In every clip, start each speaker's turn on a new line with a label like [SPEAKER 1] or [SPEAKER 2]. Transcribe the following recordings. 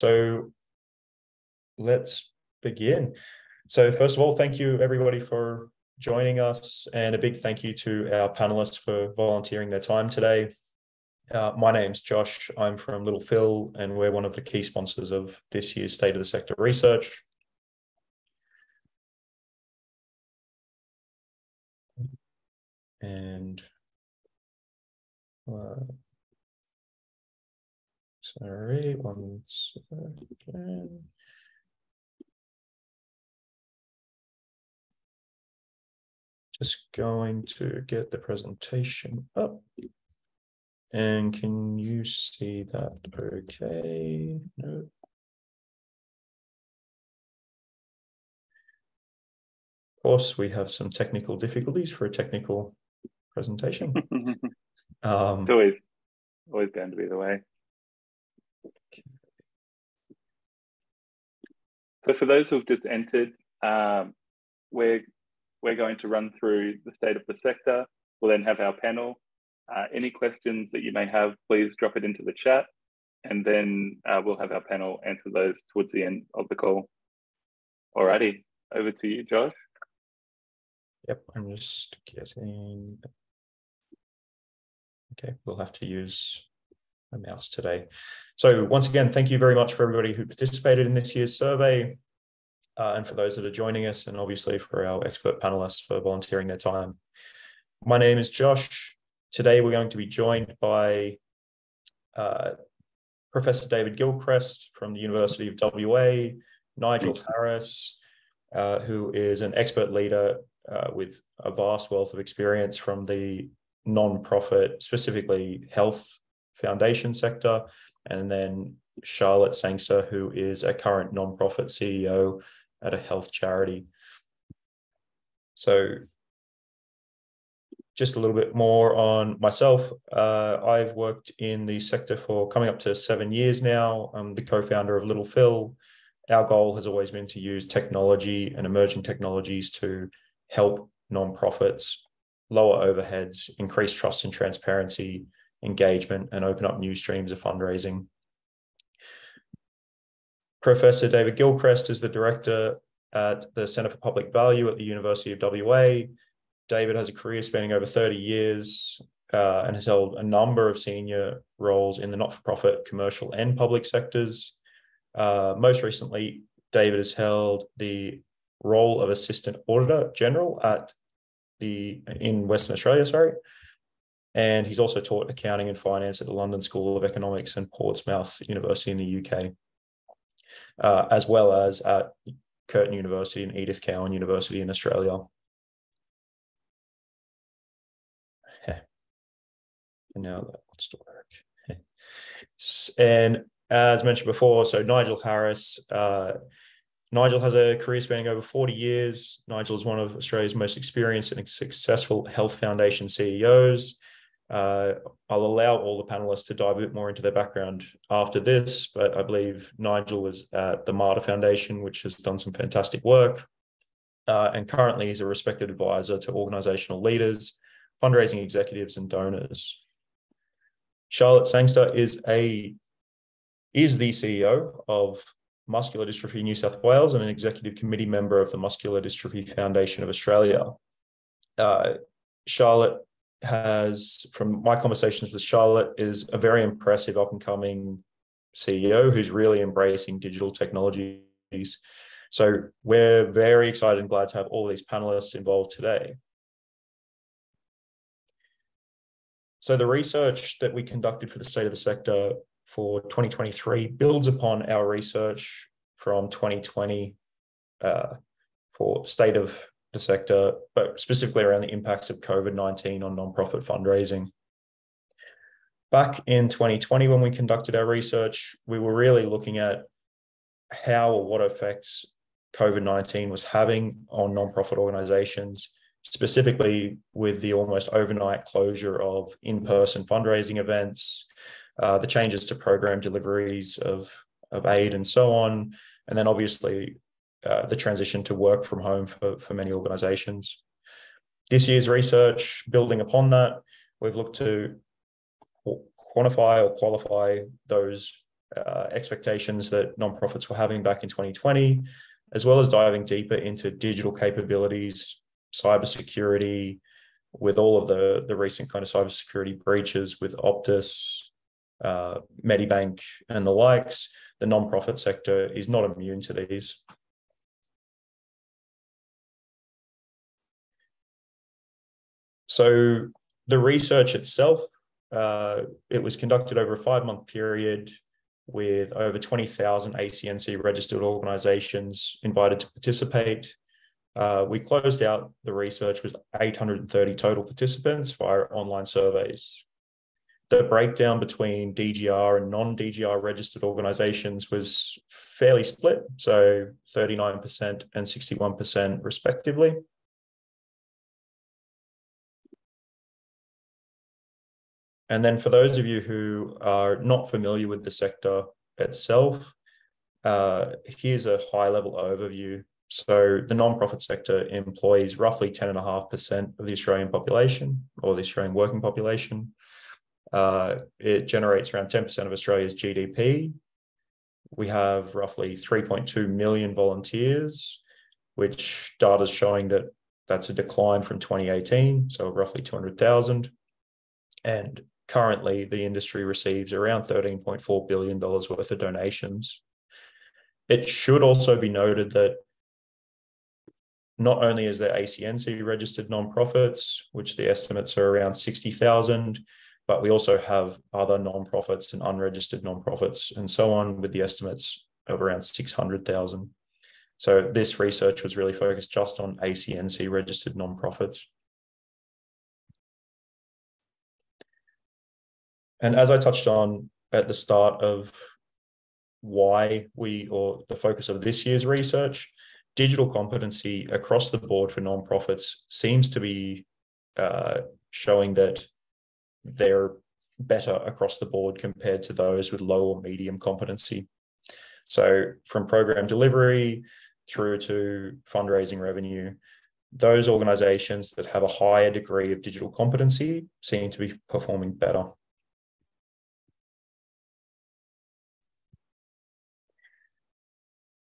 [SPEAKER 1] So let's begin. So first of all, thank you everybody for joining us and a big thank you to our panelists for volunteering their time today. Uh, my name's Josh. I'm from Little Phil and we're one of the key sponsors of this year's State of the Sector research. And uh, sorry, one second. Just going to get the presentation up. And can you see that okay? No. Of course, we have some technical difficulties for a technical presentation.
[SPEAKER 2] um, it's always, always going to be the way. So for those who've just entered, um, we're, we're going to run through the state of the sector. We'll then have our panel. Uh, any questions that you may have, please drop it into the chat and then uh, we'll have our panel answer those towards the end of the call. Alrighty, over to you, Josh.
[SPEAKER 1] Yep, I'm just getting Okay, we'll have to use a mouse today. So once again, thank you very much for everybody who participated in this year's survey uh, and for those that are joining us and obviously for our expert panelists for volunteering their time. My name is Josh. Today we're going to be joined by uh, Professor David Gilchrist from the University of WA, Nigel Harris, uh, who is an expert leader uh, with a vast wealth of experience from the non-profit, specifically health foundation sector, and then Charlotte Sangster, who is a current non-profit CEO at a health charity. So just a little bit more on myself. Uh, I've worked in the sector for coming up to seven years now. I'm the co-founder of Little Phil. Our goal has always been to use technology and emerging technologies to help nonprofits lower overheads, increase trust and transparency, engagement, and open up new streams of fundraising. Professor David Gilchrist is the director at the Centre for Public Value at the University of WA. David has a career spanning over 30 years uh, and has held a number of senior roles in the not for profit, commercial, and public sectors. Uh, most recently, David has held the role of Assistant Auditor General at the in Western Australia, sorry. And he's also taught accounting and finance at the London School of Economics and Portsmouth University in the UK, uh, as well as at Curtin University and Edith Cowan University in Australia. And now that wants to work. and as mentioned before, so Nigel Harris, uh, Nigel has a career spanning over 40 years. Nigel is one of Australia's most experienced and successful health foundation CEOs. Uh, I'll allow all the panelists to dive a bit more into their background after this, but I believe Nigel is at the Mater Foundation, which has done some fantastic work. Uh, and currently he's a respected advisor to organizational leaders, fundraising executives, and donors. Charlotte Sangster is a is the CEO of Muscular Dystrophy New South Wales and an executive committee member of the Muscular Dystrophy Foundation of Australia. Uh, Charlotte has, from my conversations with Charlotte, is a very impressive up and coming CEO who's really embracing digital technologies. So we're very excited and glad to have all these panelists involved today. So the research that we conducted for the state of the sector for 2023 builds upon our research from 2020 uh, for state of the sector, but specifically around the impacts of COVID 19 on nonprofit fundraising. Back in 2020, when we conducted our research, we were really looking at how or what effects COVID 19 was having on nonprofit organizations, specifically with the almost overnight closure of in person fundraising events, uh, the changes to program deliveries of, of aid and so on. And then obviously uh, the transition to work from home for, for many organizations. This year's research, building upon that, we've looked to quantify or qualify those uh, expectations that nonprofits were having back in 2020, as well as diving deeper into digital capabilities, cybersecurity, with all of the, the recent kind of cybersecurity breaches with Optus, uh, Medibank, and the likes. The nonprofit sector is not immune to these. So the research itself, uh, it was conducted over a five month period with over 20,000 ACNC registered organizations invited to participate. Uh, we closed out the research with 830 total participants via online surveys. The breakdown between DGR and non DGR registered organizations was fairly split, so 39% and 61% respectively. And then for those of you who are not familiar with the sector itself, uh, here's a high level overview. So the nonprofit sector employs roughly 10.5% of the Australian population or the Australian working population. Uh, it generates around 10% of Australia's GDP. We have roughly 3.2 million volunteers, which data is showing that that's a decline from 2018, so roughly 200,000. And currently the industry receives around $13.4 billion worth of donations. It should also be noted that not only is there ACNC registered nonprofits, which the estimates are around 60,000, but we also have other nonprofits and unregistered nonprofits and so on with the estimates of around 600,000. So this research was really focused just on ACNC registered nonprofits. And as I touched on at the start of why we, or the focus of this year's research, digital competency across the board for nonprofits seems to be uh, showing that they're better across the board compared to those with low or medium competency. So, from program delivery through to fundraising revenue, those organizations that have a higher degree of digital competency seem to be performing better.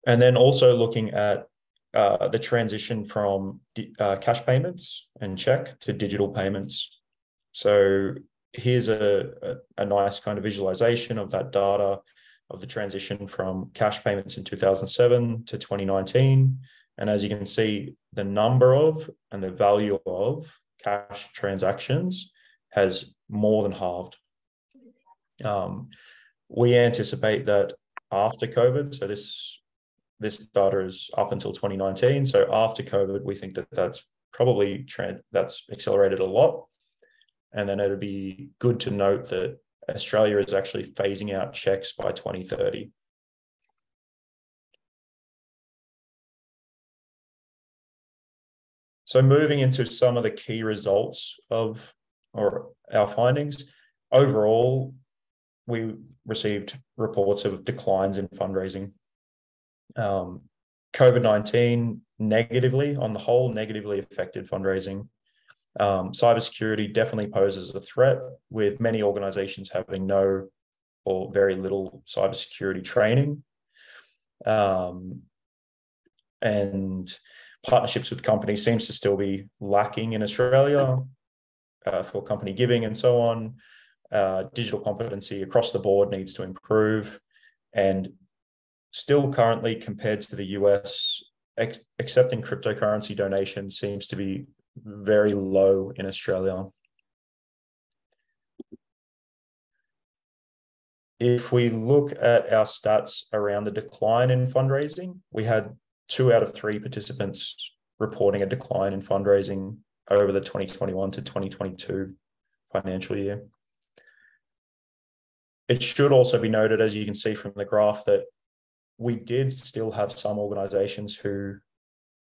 [SPEAKER 1] And then also looking at uh, the transition from uh, cash payments and check to digital payments. So here's a, a, a, nice kind of visualization of that data of the transition from cash payments in 2007 to 2019. And as you can see, the number of and the value of cash transactions has more than halved. Um, we anticipate that after COVID, so this this data is up until 2019. So after COVID, we think that that's probably trend that's accelerated a lot. And then it'd be good to note that Australia is actually phasing out checks by 2030. So moving into some of the key results of or our findings, overall, we received reports of declines in fundraising um, COVID 19 negatively, on the whole, negatively affected fundraising. Um, cybersecurity definitely poses a threat, with many organizations having no or very little cybersecurity training. Um, and partnerships with companies seems to still be lacking in Australia uh, for company giving and so on. Uh, digital competency across the board needs to improve. And still currently compared to the US, ex- accepting cryptocurrency donations seems to be very low in Australia. If we look at our stats around the decline in fundraising, we had two out of three participants reporting a decline in fundraising over the 2021 to 2022 financial year. It should also be noted, as you can see from the graph, that we did still have some organizations who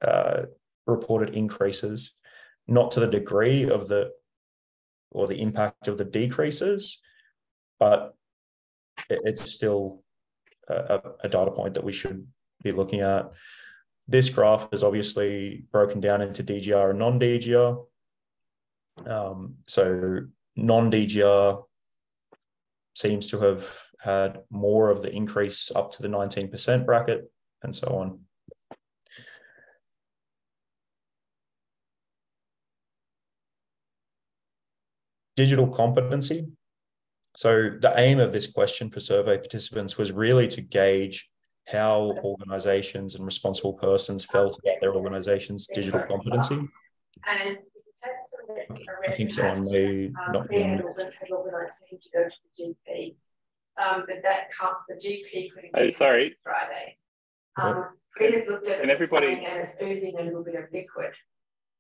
[SPEAKER 1] uh, reported increases, not to the degree of the or the impact of the decreases, but it's still a, a data point that we should be looking at. This graph is obviously broken down into DGR and non DGR. Um, so non DGR seems to have had more of the increase up to the 19% bracket, and so on. Digital competency. So, the aim of this question for survey participants was really to gauge how organizations and responsible persons felt about their organization's digital competency. I think someone may not be um, but that the GP couldn't.
[SPEAKER 2] Oh, sorry.
[SPEAKER 1] Friday.
[SPEAKER 2] Um, Fred has looked at and everybody
[SPEAKER 1] and it's oozing a little bit of liquid.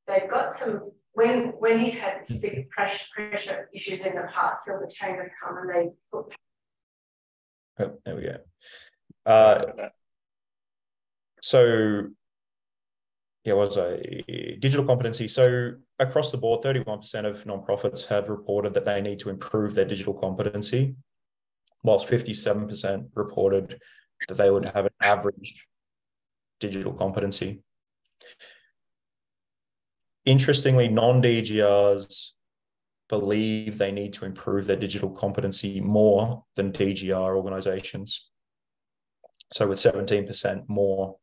[SPEAKER 1] They've got some when when he's had big pressure, pressure issues in the past, Silver Chamber come and they put. Oh, there we go. Uh, so yeah, was a digital competency. So across the board, 31% of nonprofits have reported that they need to improve their digital competency, whilst 57% reported that they would have an average digital competency. Interestingly, non DGRs believe they need to improve their digital competency more than DGR organizations. So, with 17% more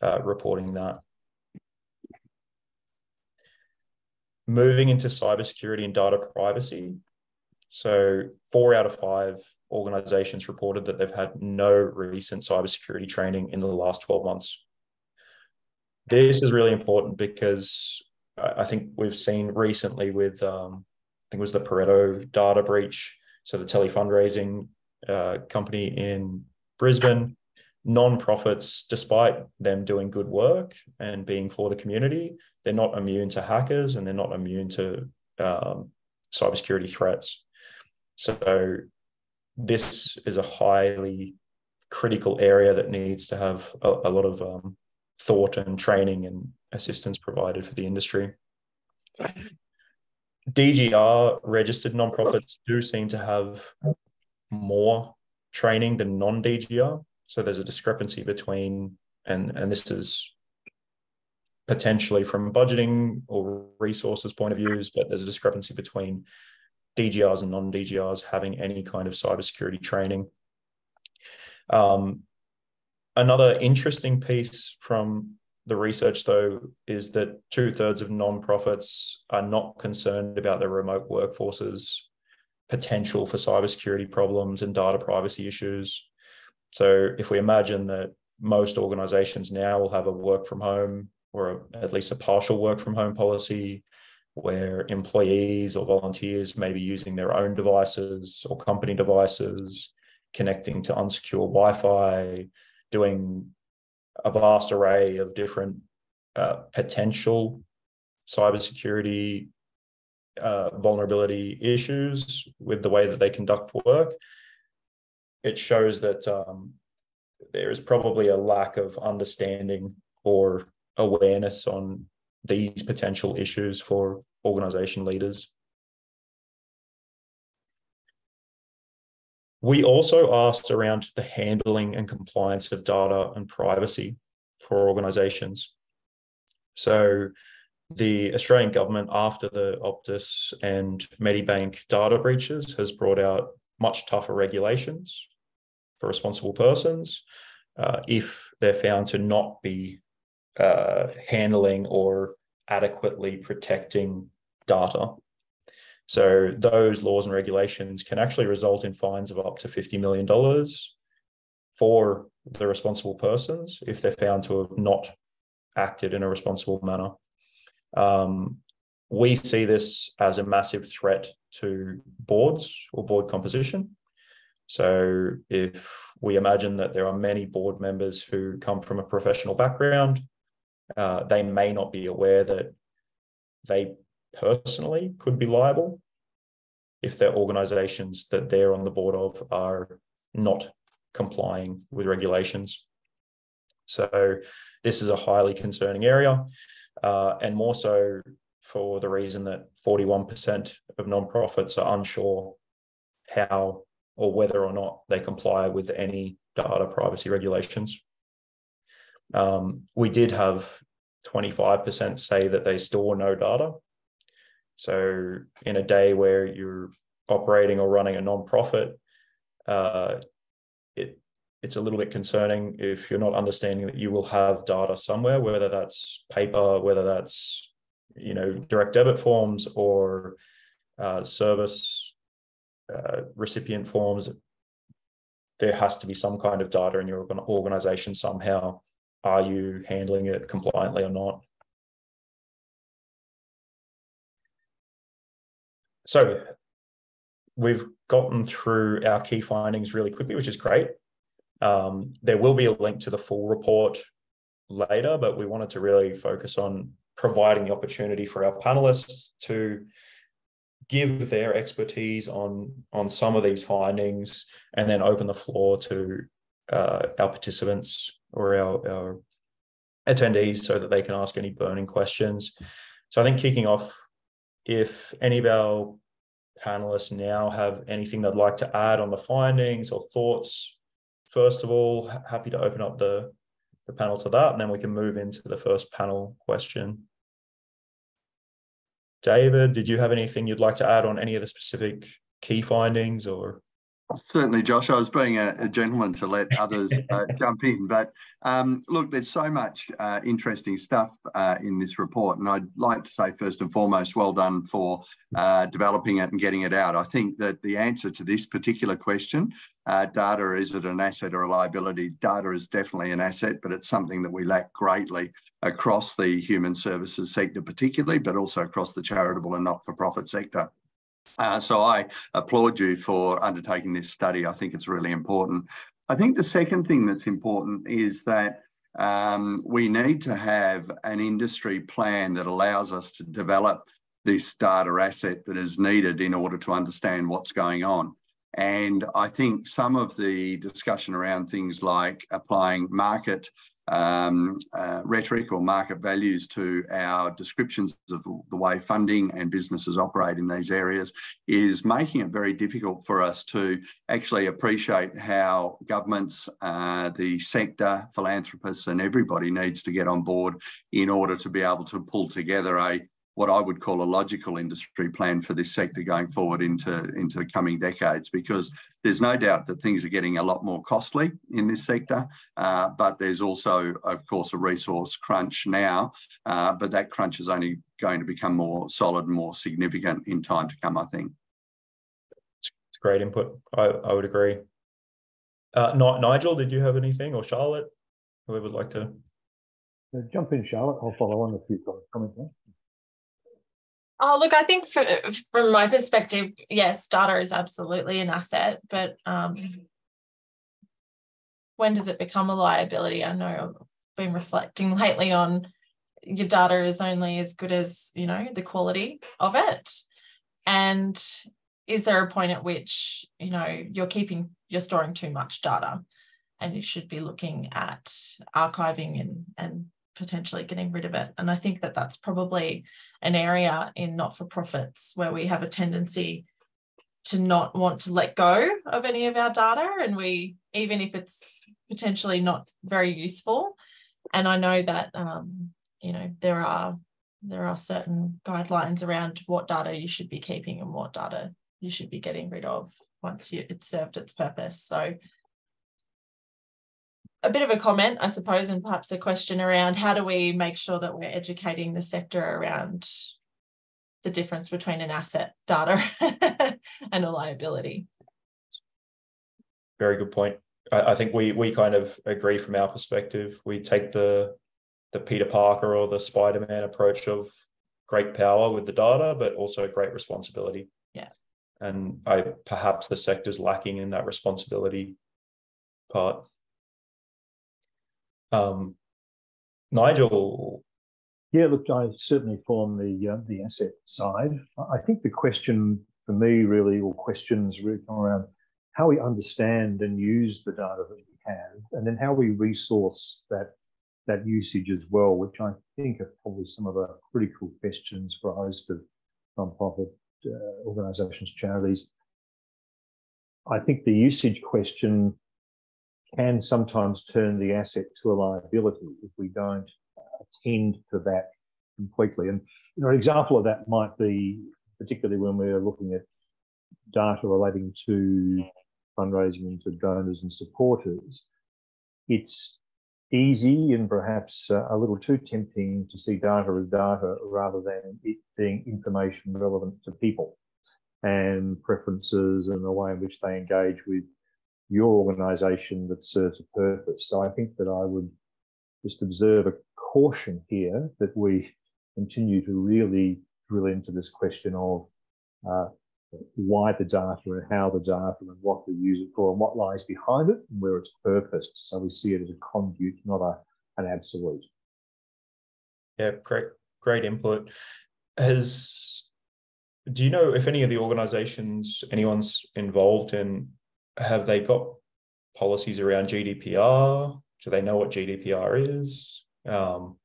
[SPEAKER 1] uh, reporting that. Moving into cybersecurity and data privacy. So, four out of five organizations reported that they've had no recent cybersecurity training in the last 12 months. This is really important because I think we've seen recently with, um, I think it was the Pareto data breach. So, the tele fundraising uh, company in Brisbane non-profits, despite them doing good work and being for the community, they're not immune to hackers and they're not immune to um, cybersecurity threats. So this is a highly critical area that needs to have a, a lot of um, thought and training and assistance provided for the industry. DGR registered nonprofits do seem to have more training than non-DGR. So there's a discrepancy between, and and this is potentially from budgeting or resources point of views, but there's a discrepancy between DGRs and non-DGRs having any kind of cybersecurity training. Um, another interesting piece from the research, though, is that two thirds of nonprofits are not concerned about their remote workforces potential for cybersecurity problems and data privacy issues. So if we imagine that most organizations now will have a work from home or at least a partial work from home policy where employees or volunteers may be using their own devices or company devices, connecting to unsecure Wi Fi, doing a vast array of different uh, potential cybersecurity uh, vulnerability issues with the way that they conduct work. It shows that um, there is probably a lack of understanding or awareness on these potential issues for organization leaders. We also asked around the handling and compliance of data and privacy for organizations. So, the Australian government, after the Optus and Medibank data breaches, has brought out much tougher regulations for responsible persons uh, if they're found to not be uh, handling or adequately protecting data. So those laws and regulations can actually result in fines of up to $50 million for the responsible persons if they're found to have not acted in a responsible manner. Um, we see this as a massive threat to boards or board composition. So if we imagine that there are many board members who come from a professional background, uh, they may not be aware that they personally could be liable if their organizations that they're on the board of are not complying with regulations. So this is a highly concerning area, uh, and more so for the reason that 41% of nonprofits are unsure how or whether or not they comply with any data privacy regulations. Um, we did have 25% say that they store no data. So, in a day where you're operating or running a nonprofit, uh, it it's a little bit concerning if you're not understanding that you will have data somewhere, whether that's paper, whether that's you know direct debit forms or uh, service uh, recipient forms. There has to be some kind of data in your organization somehow. Are you handling it compliantly or not? So we've gotten through our key findings really quickly, which is great. Um, there will be a link to the full report later, but we wanted to really focus on providing the opportunity for our panelists to give their expertise on on some of these findings and then open the floor to uh, our participants or our, our attendees so that they can ask any burning questions. So I think kicking off, if any of our panelists now have anything they'd like to add on the findings or thoughts, first of all, happy to open up the, the panel to that, and then we can move into the first panel question. David, did you have anything you'd like to add on any of the specific key findings or?
[SPEAKER 3] Certainly, Josh. I was being a, a gentleman to let others uh, jump in, but um, look, there's so much uh, interesting stuff uh, in this report, and I'd like to say first and foremost, well done for uh, developing it and getting it out. I think that the answer to this particular question, uh, data is it an asset or a liability? Data is definitely an asset, but it's something that we lack greatly across the human services sector, particularly, but also across the charitable and not-for-profit sector. Uh, so I applaud you for undertaking this study. I think it's really important. I think the second thing that's important is that um, we need to have an industry plan that allows us to develop this data asset that is needed in order to understand what's going on. And I think some of the discussion around things like applying market um, uh, rhetoric or market values to our descriptions of the way funding and businesses operate in these areas is making it very difficult for us to actually appreciate how governments, uh, the sector, philanthropists, and everybody needs to get on board in order to be able to pull together a what I would call a logical industry plan for this sector going forward into, into coming decades, because there's no doubt that things are getting a lot more costly in this sector, uh, but there's also, of course, a resource crunch now, uh, but that crunch is only going to become more solid and more significant in time to come, I think.
[SPEAKER 1] It's great input. I, I would agree. Uh, Nigel, did you have anything, or Charlotte, whoever would like to?
[SPEAKER 4] Jump in, Charlotte. I'll follow on if you've got a comment there.
[SPEAKER 5] Oh, look, I think for, from my perspective, yes, data is absolutely an asset, but um, when does it become a liability? I know I've been reflecting lately on your data is only as good as, you know, the quality of it. And is there a point at which, you know, you're keeping, you're storing too much data and you should be looking at archiving and, and potentially getting rid of it. And I think that that's probably an area in not for profits where we have a tendency to not want to let go of any of our data. And we, even if it's potentially not very useful, and I know that, um, you know, there are there are certain guidelines around what data you should be keeping and what data you should be getting rid of once you, it's served its purpose. So a bit of a comment, I suppose, and perhaps a question around how do we make sure that we're educating the sector around the difference between an asset data and a liability.
[SPEAKER 1] Very good point. I, I, think we we kind of agree from our perspective. We take the the Peter Parker or the Spider-Man approach of great power with the data, but also great responsibility.
[SPEAKER 5] Yeah.
[SPEAKER 1] And I perhaps the sector's lacking in that responsibility part. Um, Nigel.
[SPEAKER 4] Yeah, look, I certainly form the uh, the asset side. I think the question for me really, or questions really come around how we understand and use the data that we have, and then how we resource that that usage as well, which I think are probably some of the critical questions for a host of nonprofit uh, organisations, charities. I think the usage question can sometimes turn the asset to a liability if we don't attend to that completely. And you know, an example of that might be particularly when we're looking at data relating to fundraising into donors and supporters, it's easy and perhaps uh, a little too tempting to see data as data rather than it being information relevant to people and preferences and the way in which they engage with your organisation that serves a purpose. So I think that I would just observe a caution here that we continue to really drill into this question of uh, why the data and how the data and what we use it for and what lies behind it and where it's purposed. So we see it as a conduit, not a, an absolute.
[SPEAKER 1] Yeah, great, great input. Has do you know if any of the organizations anyone's involved in have they got policies around GDPR? Do they know what GDPR is? Um,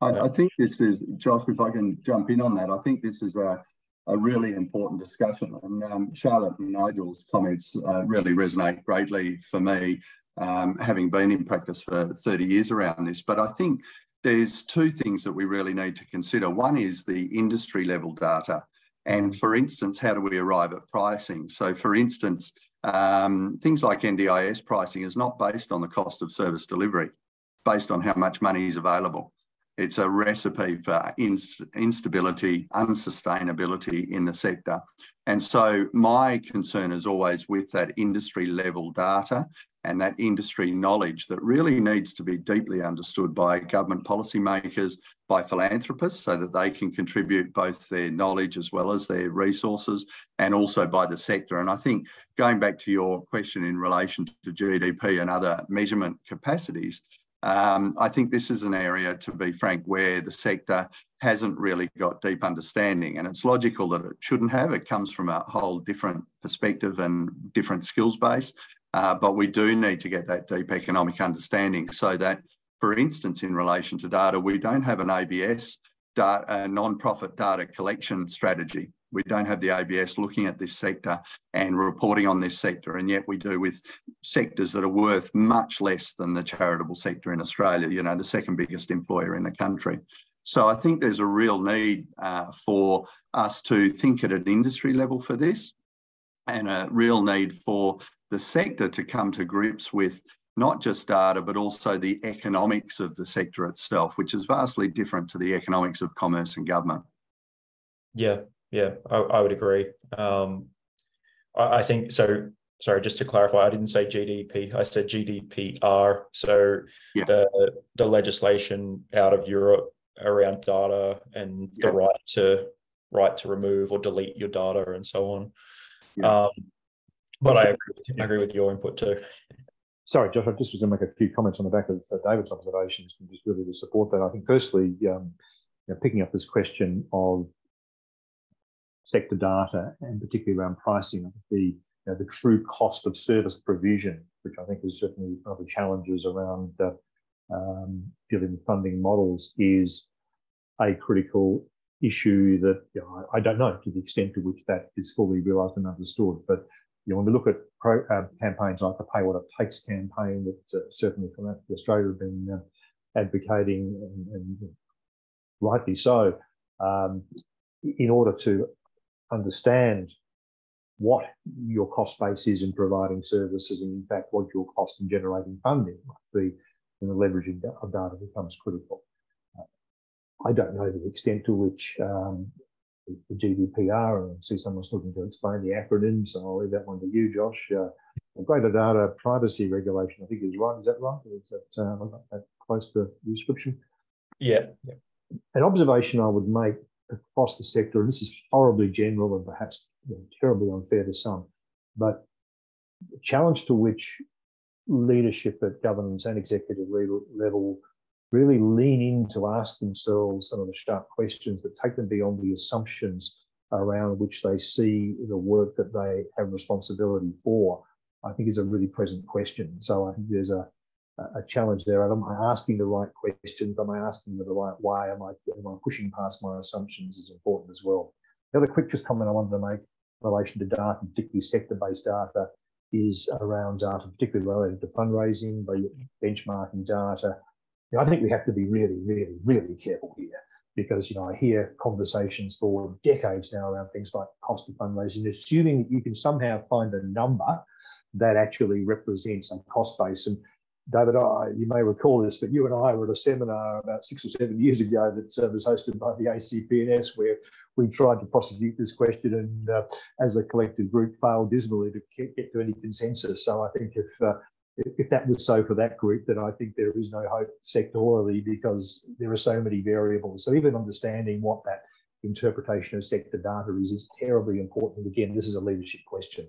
[SPEAKER 3] I, I, think this is, Josh, if I can jump in on that, I think this is a, a really important discussion. And um, Charlotte and Nigel's comments uh, really resonate greatly for me, um, having been in practice for 30 years around this. But I think there's two things that we really need to consider. One is the industry level data. And for instance, how do we arrive at pricing? So, for instance, um, things like NDIS pricing is not based on the cost of service delivery, based on how much money is available. It's a recipe for inst instability, unsustainability in the sector. And so my concern is always with that industry level data and that industry knowledge that really needs to be deeply understood by government policymakers, by philanthropists, so that they can contribute both their knowledge as well as their resources, and also by the sector. And I think going back to your question in relation to GDP and other measurement capacities, um, I think this is an area, to be frank, where the sector hasn't really got deep understanding. And it's logical that it shouldn't have. It comes from a whole different perspective and different skills base. Uh, but we do need to get that deep economic understanding so that, for instance, in relation to data, we don't have an ABS data, non-profit data collection strategy. We don't have the ABS looking at this sector and reporting on this sector, and yet we do with sectors that are worth much less than the charitable sector in Australia, you know, the second biggest employer in the country. So I think there's a real need uh, for us to think at an industry level for this and a real need for the sector to come to grips with not just data, but also the economics of the sector itself, which is vastly different to the economics of commerce and government.
[SPEAKER 1] Yeah, yeah, I, I would agree. Um, I, I, think so. Sorry, just to clarify, I didn't say GDP. I said GDPR. So yeah. the the legislation out of Europe around data and yeah. the right to right to remove or delete your data and so on. Yeah. Um, but I agree, with, I agree with your input too.
[SPEAKER 4] Sorry, Josh, I just was going to make a few comments on the back of uh, David's observations and just really to support that. I think firstly, um, you know, picking up this question of sector data and particularly around pricing, the you know, the true cost of service provision, which I think is certainly one of the challenges around uh, um, dealing with funding models, is a critical issue that you know, I, don't know to the extent to which that is fully realised and understood. But you know, when we look at pro, uh, campaigns like the Pay What It Takes campaign that uh, certainly from Australia have been uh, advocating and, and, rightly so, um, in order to understand what your cost base is in providing services and in fact what your cost in generating funding might be, and the leveraging of data becomes critical. Uh, I don't know the extent to which um, the GDPR and I see someone's looking to explain the acronym, so I'll leave that one to you, Josh. Uh, greater data privacy regulation, I think is right. Is that right? Is that, uh, that close to the description?
[SPEAKER 1] Yeah. yeah.
[SPEAKER 4] An observation I would make across the sector, and this is horribly general and perhaps you know, terribly unfair to some, but the challenge to which leadership at governance and executive level really lean in to ask themselves some of the sharp questions that take them beyond the assumptions around which they see the work that they have responsibility for, I think is a really present question. So I think there's a, a challenge there. Am I asking the right questions? Am I asking the right way? Am I, am I pushing past my assumptions is important as well. The other quick just comment I wanted to make in relation to data, particularly sector-based data, is around data, particularly related to fundraising, by benchmarking data, I think we have to be really, really, really careful here because you know I hear conversations for decades now around things like cost of fundraising, assuming that you can somehow find a number that actually represents a cost base. And David, I, you may recall this, but you and I were at a seminar about six or seven years ago that uh, was hosted by the ACPNS, where we tried to prosecute this question and, uh, as a collective group, failed dismally to get to any consensus. So I think if uh, if that was so for that group, then I think there is no hope sectorally because there are so many variables. So even understanding what that interpretation of sector data is is terribly important. Again, this is a leadership question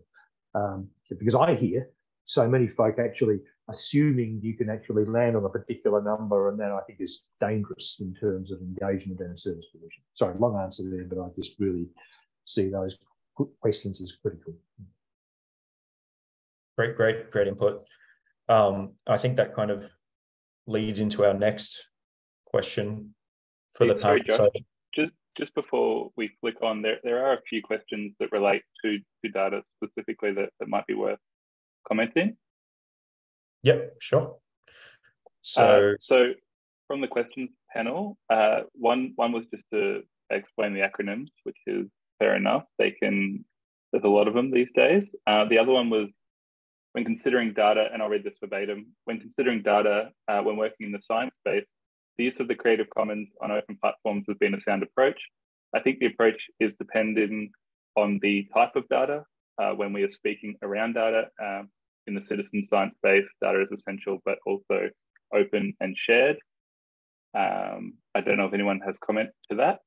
[SPEAKER 4] um, because I hear so many folk actually assuming you can actually land on a particular number, and that I think is dangerous in terms of engagement and service provision. Sorry, long answer there, but I just really see those questions as critical.
[SPEAKER 1] Great, great, great input. Um, I think that kind of leads into our next question for the
[SPEAKER 2] panel. So, just just before we click on there, there are a few questions that relate to to data specifically that, that might be worth commenting.
[SPEAKER 1] Yep, sure. So,
[SPEAKER 2] uh, so from the questions panel, uh, one one was just to explain the acronyms, which is fair enough. They can. There's a lot of them these days. Uh, the other one was when considering data, and I'll read this verbatim, when considering data uh, when working in the science space, the use of the Creative Commons on open platforms has been a sound approach. I think the approach is dependent on the type of data. Uh, when we are speaking around data um, in the citizen science space, data is essential, but also open and shared. Um, I don't know if anyone has comment to that.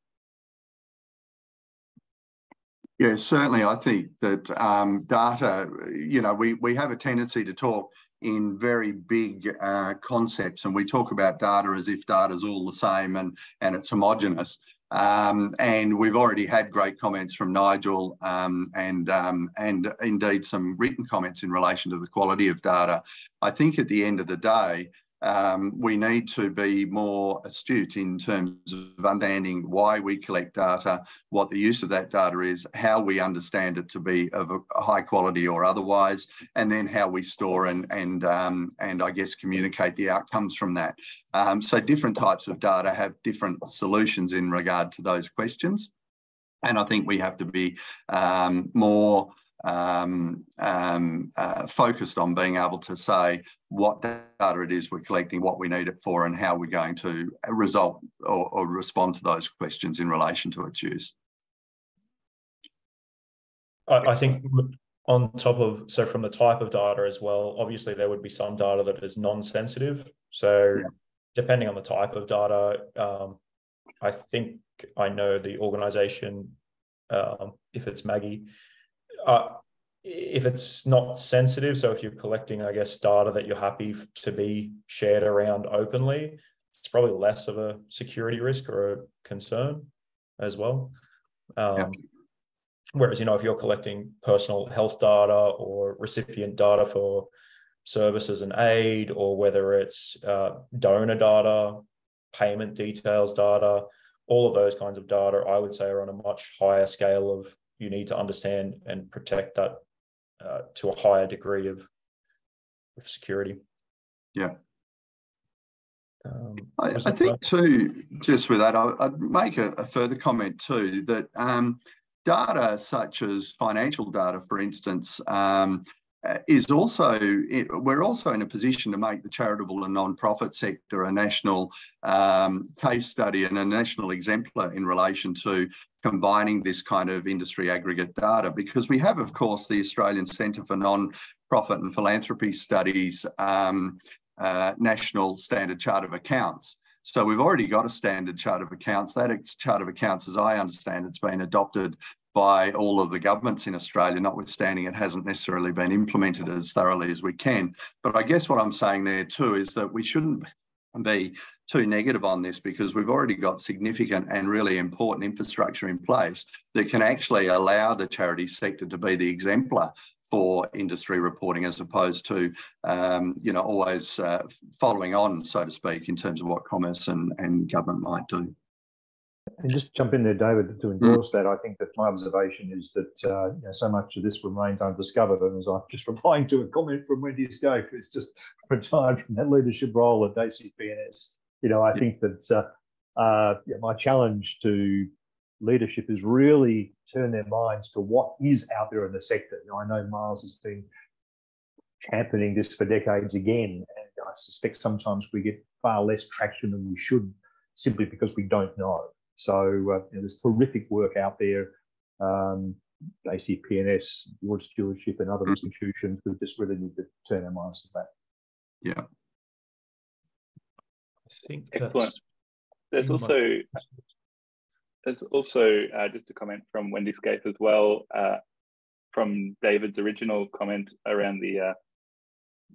[SPEAKER 3] Yeah, certainly. I think that um, data, you know, we, we have a tendency to talk in very big uh, concepts and we talk about data as if data is all the same and, and it's homogenous. Um, and we've already had great comments from Nigel um, and, um, and indeed some written comments in relation to the quality of data. I think at the end of the day, um, we need to be more astute in terms of understanding why we collect data, what the use of that data is, how we understand it to be of a high quality or otherwise, and then how we store and and um, and I guess communicate the outcomes from that. Um, so different types of data have different solutions in regard to those questions, and I think we have to be um, more um, um, uh, focused on being able to say what data it is we're collecting, what we need it for, and how we're going to result or, or respond to those questions in relation to its use.
[SPEAKER 1] I, I think on top of so from the type of data as well obviously there would be some data that is non-sensitive so yeah. depending on the type of data um, i think i know the organization um, if it's maggie uh, if it's not sensitive, so if you're collecting, I guess, data that you're happy to be shared around openly, it's probably less of a security risk or a concern as well. Um, yeah. Whereas, you know, if you're collecting personal health data or recipient data for services and aid, or whether it's uh, donor data, payment details data, all of those kinds of data, I would say are on a much higher scale of you need to understand and protect that uh, to a higher degree of, of security.
[SPEAKER 3] Yeah. Um, I, I think too, just with that, I, would make a, a, further comment too that um, data such as financial data, for instance, um, is also we're also in a position to make the charitable and non-profit sector a national um, case study and a national exemplar in relation to combining this kind of industry aggregate data because we have of course the Australian Centre for Non-Profit and Philanthropy Studies um, uh, national standard chart of accounts. So we've already got a standard chart of accounts. That chart of accounts, as I understand, it's been adopted by all of the governments in Australia, notwithstanding it hasn't necessarily been implemented as thoroughly as we can. But I guess what I'm saying there too is that we shouldn't be too negative on this because we've already got significant and really important infrastructure in place that can actually allow the charity sector to be the exemplar for industry reporting as opposed to um, you know always uh, following on so to speak in terms of what commerce and, and government might do
[SPEAKER 4] and just jump in there, David, to mm. endorse that. I think that my observation is that uh, you know, so much of this remains undiscovered. And as I'm just replying to a comment from Wendy Scaife, who's just retired from that leadership role at ACPNS, you know, I think that uh, uh, yeah, my challenge to leadership is really turn their minds to what is out there in the sector. You know, I know Myles has been championing this for decades again, and I suspect sometimes we get far less traction than we should simply because we don't know. So uh, you know, there's terrific work out there. Um, ACPNS, Board Stewardship, and other mm-hmm. institutions. We just really need to turn our minds to that.
[SPEAKER 3] Yeah.
[SPEAKER 1] I think
[SPEAKER 2] excellent. There's also there's also uh, just a comment from Wendy Scaife as well, uh, from David's original comment around the uh,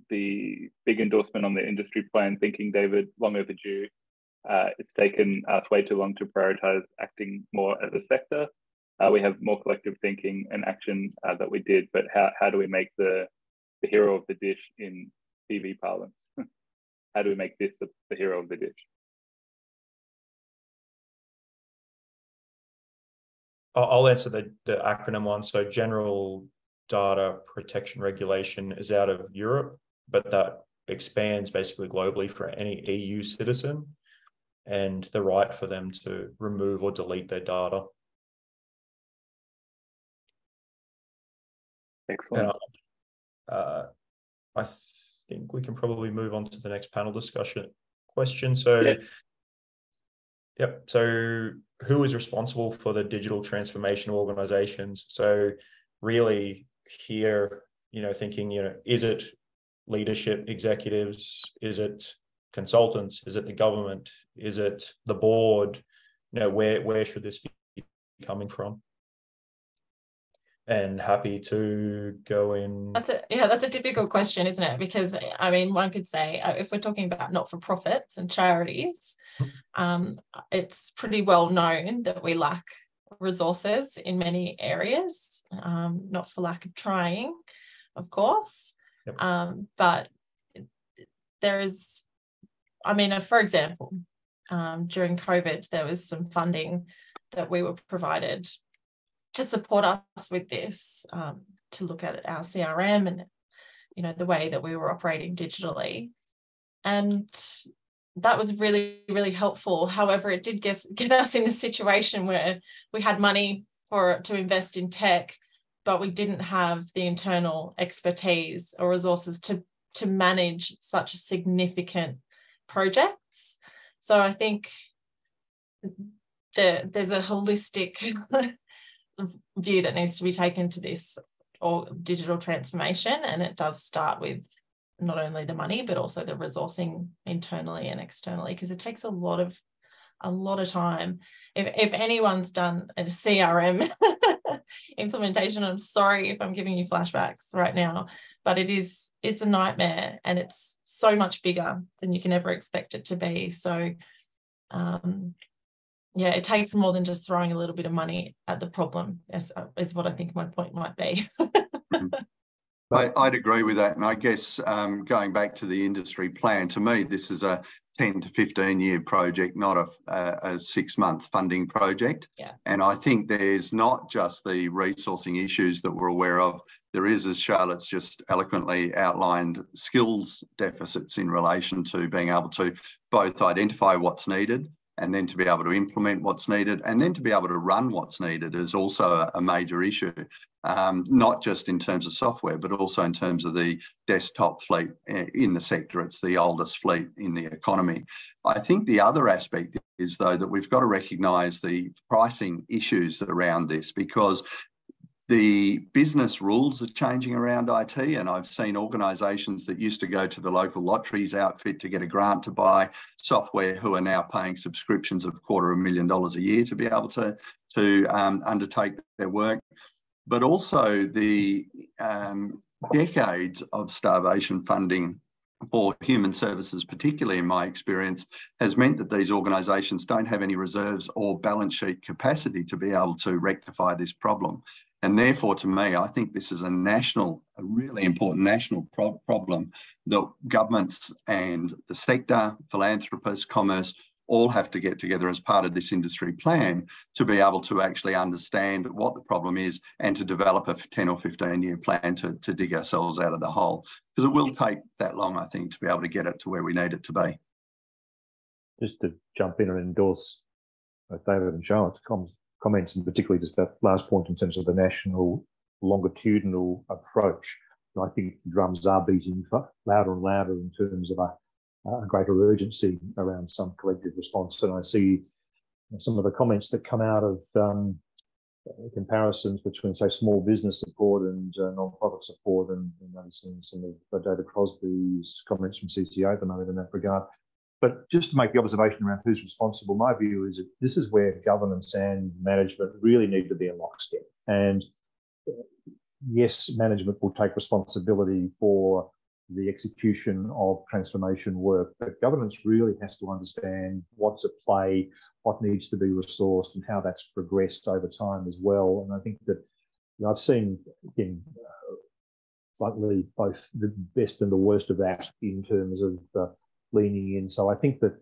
[SPEAKER 2] the big endorsement on the industry plan, thinking David long overdue. Uh, it's taken us way too long to prioritize acting more as a sector. Uh, we have more collective thinking and action uh, that we did, but how, how do we make the, the hero of the dish in TV parlance? how do we make this the, the hero of the dish?
[SPEAKER 1] I'll answer the, the acronym one. So General Data Protection Regulation is out of Europe, but that expands basically globally for any EU citizen and the right for them to remove or delete their data.
[SPEAKER 2] Excellent.
[SPEAKER 1] uh, I think we can probably move on to the next panel discussion question. So, yeah. yep. So, who is responsible for the digital transformation organizations? So, really, here, you know, thinking, you know, is it leadership executives? Is it consultants? Is it the government? Is it the board? You know, where where should this be coming from? and happy to go in.
[SPEAKER 5] That's a yeah, that's a difficult question, isn't it? Because I mean, one could say uh, if we're talking about not for profits and charities, mm-hmm. um, it's pretty well known that we lack resources in many areas, um, not for lack of trying, of course, yep. um, but there is, I mean, for example, um, during COVID, there was some funding that we were provided to support us with this, um, to look at our CRM and you know the way that we were operating digitally, and that was really really helpful. However, it did get, get us in a situation where we had money for to invest in tech, but we didn't have the internal expertise or resources to to manage such a significant projects. So I think there, there's a holistic view that needs to be taken to this or digital transformation and it does start with not only the money but also the resourcing internally and externally because it takes a lot of a lot of time if, if anyone's done a crm implementation i'm sorry if i'm giving you flashbacks right now but it is it's a nightmare and it's so much bigger than you can ever expect it to be so um, yeah, it takes more than just throwing a little bit of money at the problem, is, uh, is what I think my point might be.
[SPEAKER 3] I, would agree with that. And I guess um, going back to the industry plan, to me, this is a 10 to 15 year project, not a, a, six month funding project.
[SPEAKER 5] Yeah.
[SPEAKER 3] And I think there's not just the resourcing issues that we're aware of. There is, as Charlotte's just eloquently outlined, skills deficits in relation to being able to both identify what's needed and then to be able to implement what's needed and then to be able to run what's needed is also a, major issue, um, not just in terms of software, but also in terms of the desktop fleet eh, in the sector. It's the oldest fleet in the economy. I think the other aspect is, though, that we've got to recognise the pricing issues around this because the business rules are changing around IT, and I've seen organisations that used to go to the local lotteries outfit to get a grant to buy software who are now paying subscriptions of quarter of a million dollars a year to be able to, to um, undertake their work. But also the um, decades of starvation funding for human services, particularly in my experience, has meant that these organisations don't have any reserves or balance sheet capacity to be able to rectify this problem. And therefore, to me, I think this is a national, a really important national pro problem that governments and the sector, philanthropists, commerce, all have to get together as part of this industry plan to be able to actually understand what the problem is and to develop a 10 or 15 year plan to, to dig ourselves out of the hole. Because it will take that long, I think, to be able to get it to where we need it to be.
[SPEAKER 4] just to jump in and endorse David and Charlotte's and particularly just that last point in terms of the national longitudinal approach. I think drums are beating louder and louder in terms of a, a greater urgency around some collective response. And I see some of the comments that come out of um, comparisons between, say, small business support and uh, non-profit support, and, and noticing some of David Crosby's comments from CCA at the moment in that regard. But just to make the observation around who's responsible, my view is that this is where governance and management really need to be in lockstep. And uh, yes, management will take responsibility for the execution of transformation work, but governance really has to understand what's at play, what needs to be resourced, and how that's progressed over time as well. And I think that you know, I've seen again uh, slightly both the best and the worst of that in terms of uh, leaning in. So I think that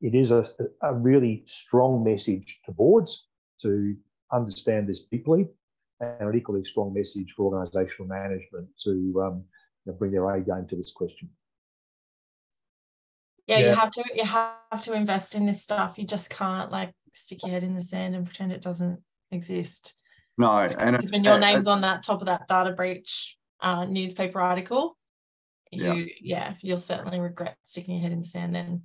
[SPEAKER 4] it is a, a really strong message to boards to understand this deeply and an equally strong message for organisational management to um, you know, bring their A game to this question.
[SPEAKER 5] Yeah, yeah, you have to you have to invest in this stuff. You just can't like stick your head in the sand and pretend it doesn't exist.
[SPEAKER 3] No, and
[SPEAKER 5] when your name's on that top of that data breach uh, newspaper article, you yeah. yeah, you'll certainly regret sticking your head in the sand then.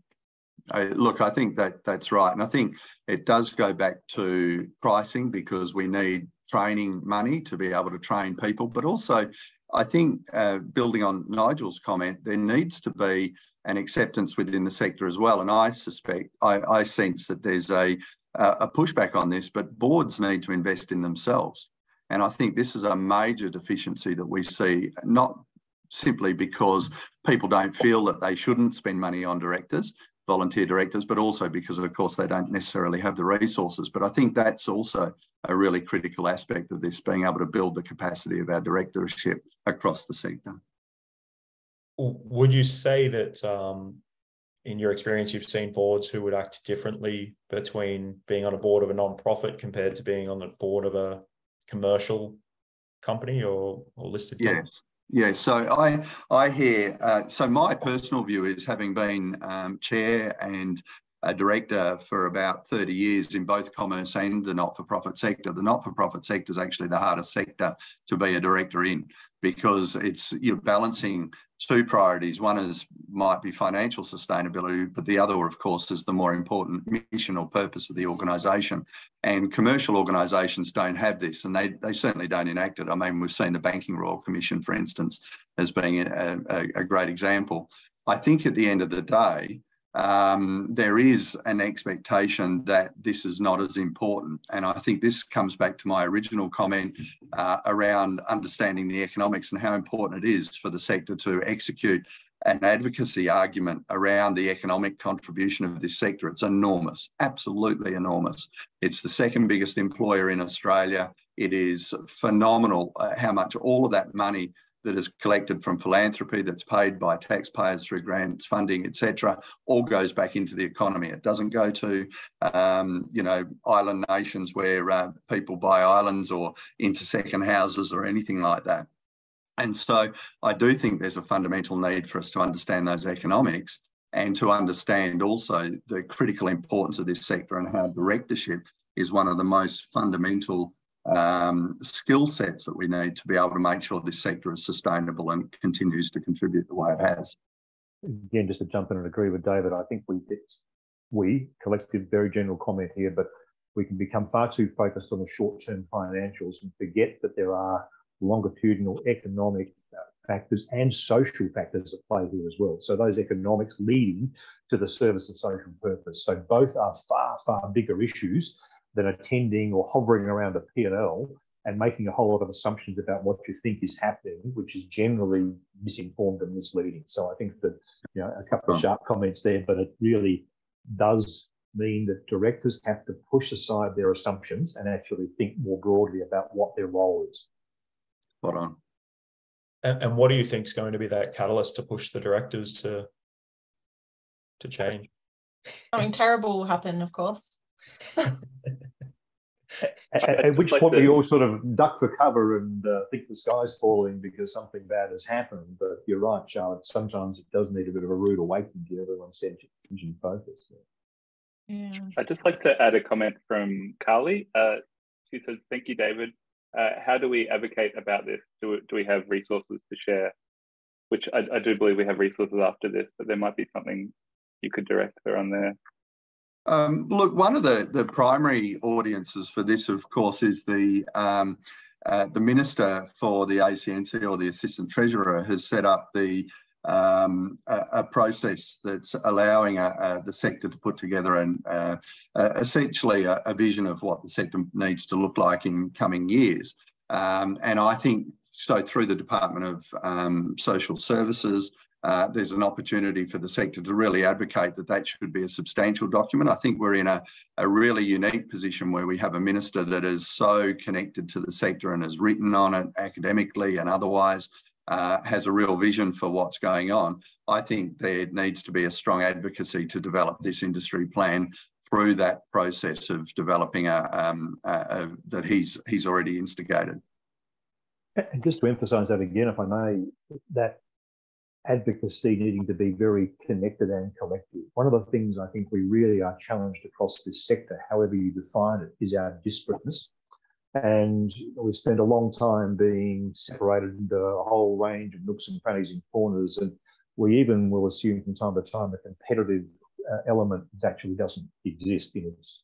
[SPEAKER 3] I, look, I think that that's right, and I think it does go back to pricing because we need training money to be able to train people, but also I think uh, building on Nigel's comment, there needs to be an acceptance within the sector as well, and I suspect I, I sense that there's a a pushback on this, but boards need to invest in themselves. And I think this is a major deficiency that we see, not simply because people don't feel that they shouldn't spend money on directors, volunteer directors, but also because, of course, they don't necessarily have the resources. But I think that's also a really critical aspect of this, being able to build the capacity of our directorship across the sector.
[SPEAKER 1] Would you say that, um, in your experience, you've seen boards who would act differently between being on a board of a non-profit compared to being on the board of a commercial company or, or listed?
[SPEAKER 3] Yes. Company? Yeah, so I I hear. Uh, so my personal view is having been um, chair and a director for about 30 years in both commerce and the not-for-profit sector. The not-for-profit sector is actually the hardest sector to be a director in because it's you're balancing two priorities. One is might be financial sustainability, but the other, of course, is the more important mission or purpose of the organisation. And commercial organisations don't have this, and they, they certainly don't enact it. I mean, we've seen the Banking Royal Commission, for instance, as being a, a, a great example. I think at the end of the day, um, there is an expectation that this is not as important. And I think this comes back to my original comment uh, around understanding the economics and how important it is for the sector to execute an advocacy argument around the economic contribution of this sector. It's enormous, absolutely enormous. It's the second biggest employer in Australia. It is phenomenal uh, how much all of that money that is collected from philanthropy that's paid by taxpayers through grants funding etc all goes back into the economy. It doesn't go to um, you know island nations where uh, people buy islands or into second houses or anything like that. And so i do think there's a fundamental need for us to understand those economics and to understand also the critical importance of this sector and how directorship is one of the most fundamental um, skill sets that we need to be able to make sure this sector is sustainable and continues to contribute the way it has.
[SPEAKER 4] Again, just to jump in and agree with David, I think we we collective very general comment here, but we can become far too focused on the short-term financials and forget that there are longitudinal economic uh, factors and social factors at play here as well. So those economics leading to the service of social purpose. So both are far, far bigger issues than attending or hovering around a P&L and making a whole lot of assumptions about what you think is happening, which is generally misinformed and misleading. So I think that, you know, a couple of sharp comments there, but it really does mean that directors have to push aside their assumptions and actually think more broadly about what their role is.
[SPEAKER 3] Spot on.
[SPEAKER 1] And, and what do you think is going to be that catalyst to push the directors to to change?
[SPEAKER 5] Something terrible will happen, of course.
[SPEAKER 4] at, at which point we all sort of duck for cover and uh, think the sky's falling because something bad has happened. But you're right, Charlotte. Sometimes it does need a bit of a rude awakening to everyone's attention focus.
[SPEAKER 2] Yeah. I'd just like to add a comment from Carly. Uh, she says, "Thank you, David. Uh, how do we advocate about this? Do, do we have resources to share? Which I, I do believe we have resources after this, but there might be something you could direct her on there."
[SPEAKER 3] Um, look, one of the, the primary audiences for this, of course, is the um, uh, the minister for the ACNC or the assistant treasurer has set up the um, a, a, process that's allowing a, a, the sector to put together an uh, essentially a, vision of what the sector needs to look like in coming years. Um, and I think so through the Department of um, Social Services, uh, there's an opportunity for the sector to really advocate that that should be a substantial document. I think we're in a, a really unique position where we have a minister that is so connected to the sector and has written on it academically and otherwise, uh, has a real vision for what's going on. I think there needs to be a strong advocacy to develop this industry plan through that process of developing a, um, a, a that he's he's already instigated.
[SPEAKER 4] And just to emphasise that again, if I may, that advocacy needing to be very connected and collective. One of the things I think we really are challenged across this sector, however you define it, is our disparateness. And we've spent a long time being separated into a whole range of nooks and crannies and corners. And we even will assume from time to time a competitive uh, element actually doesn't exist in its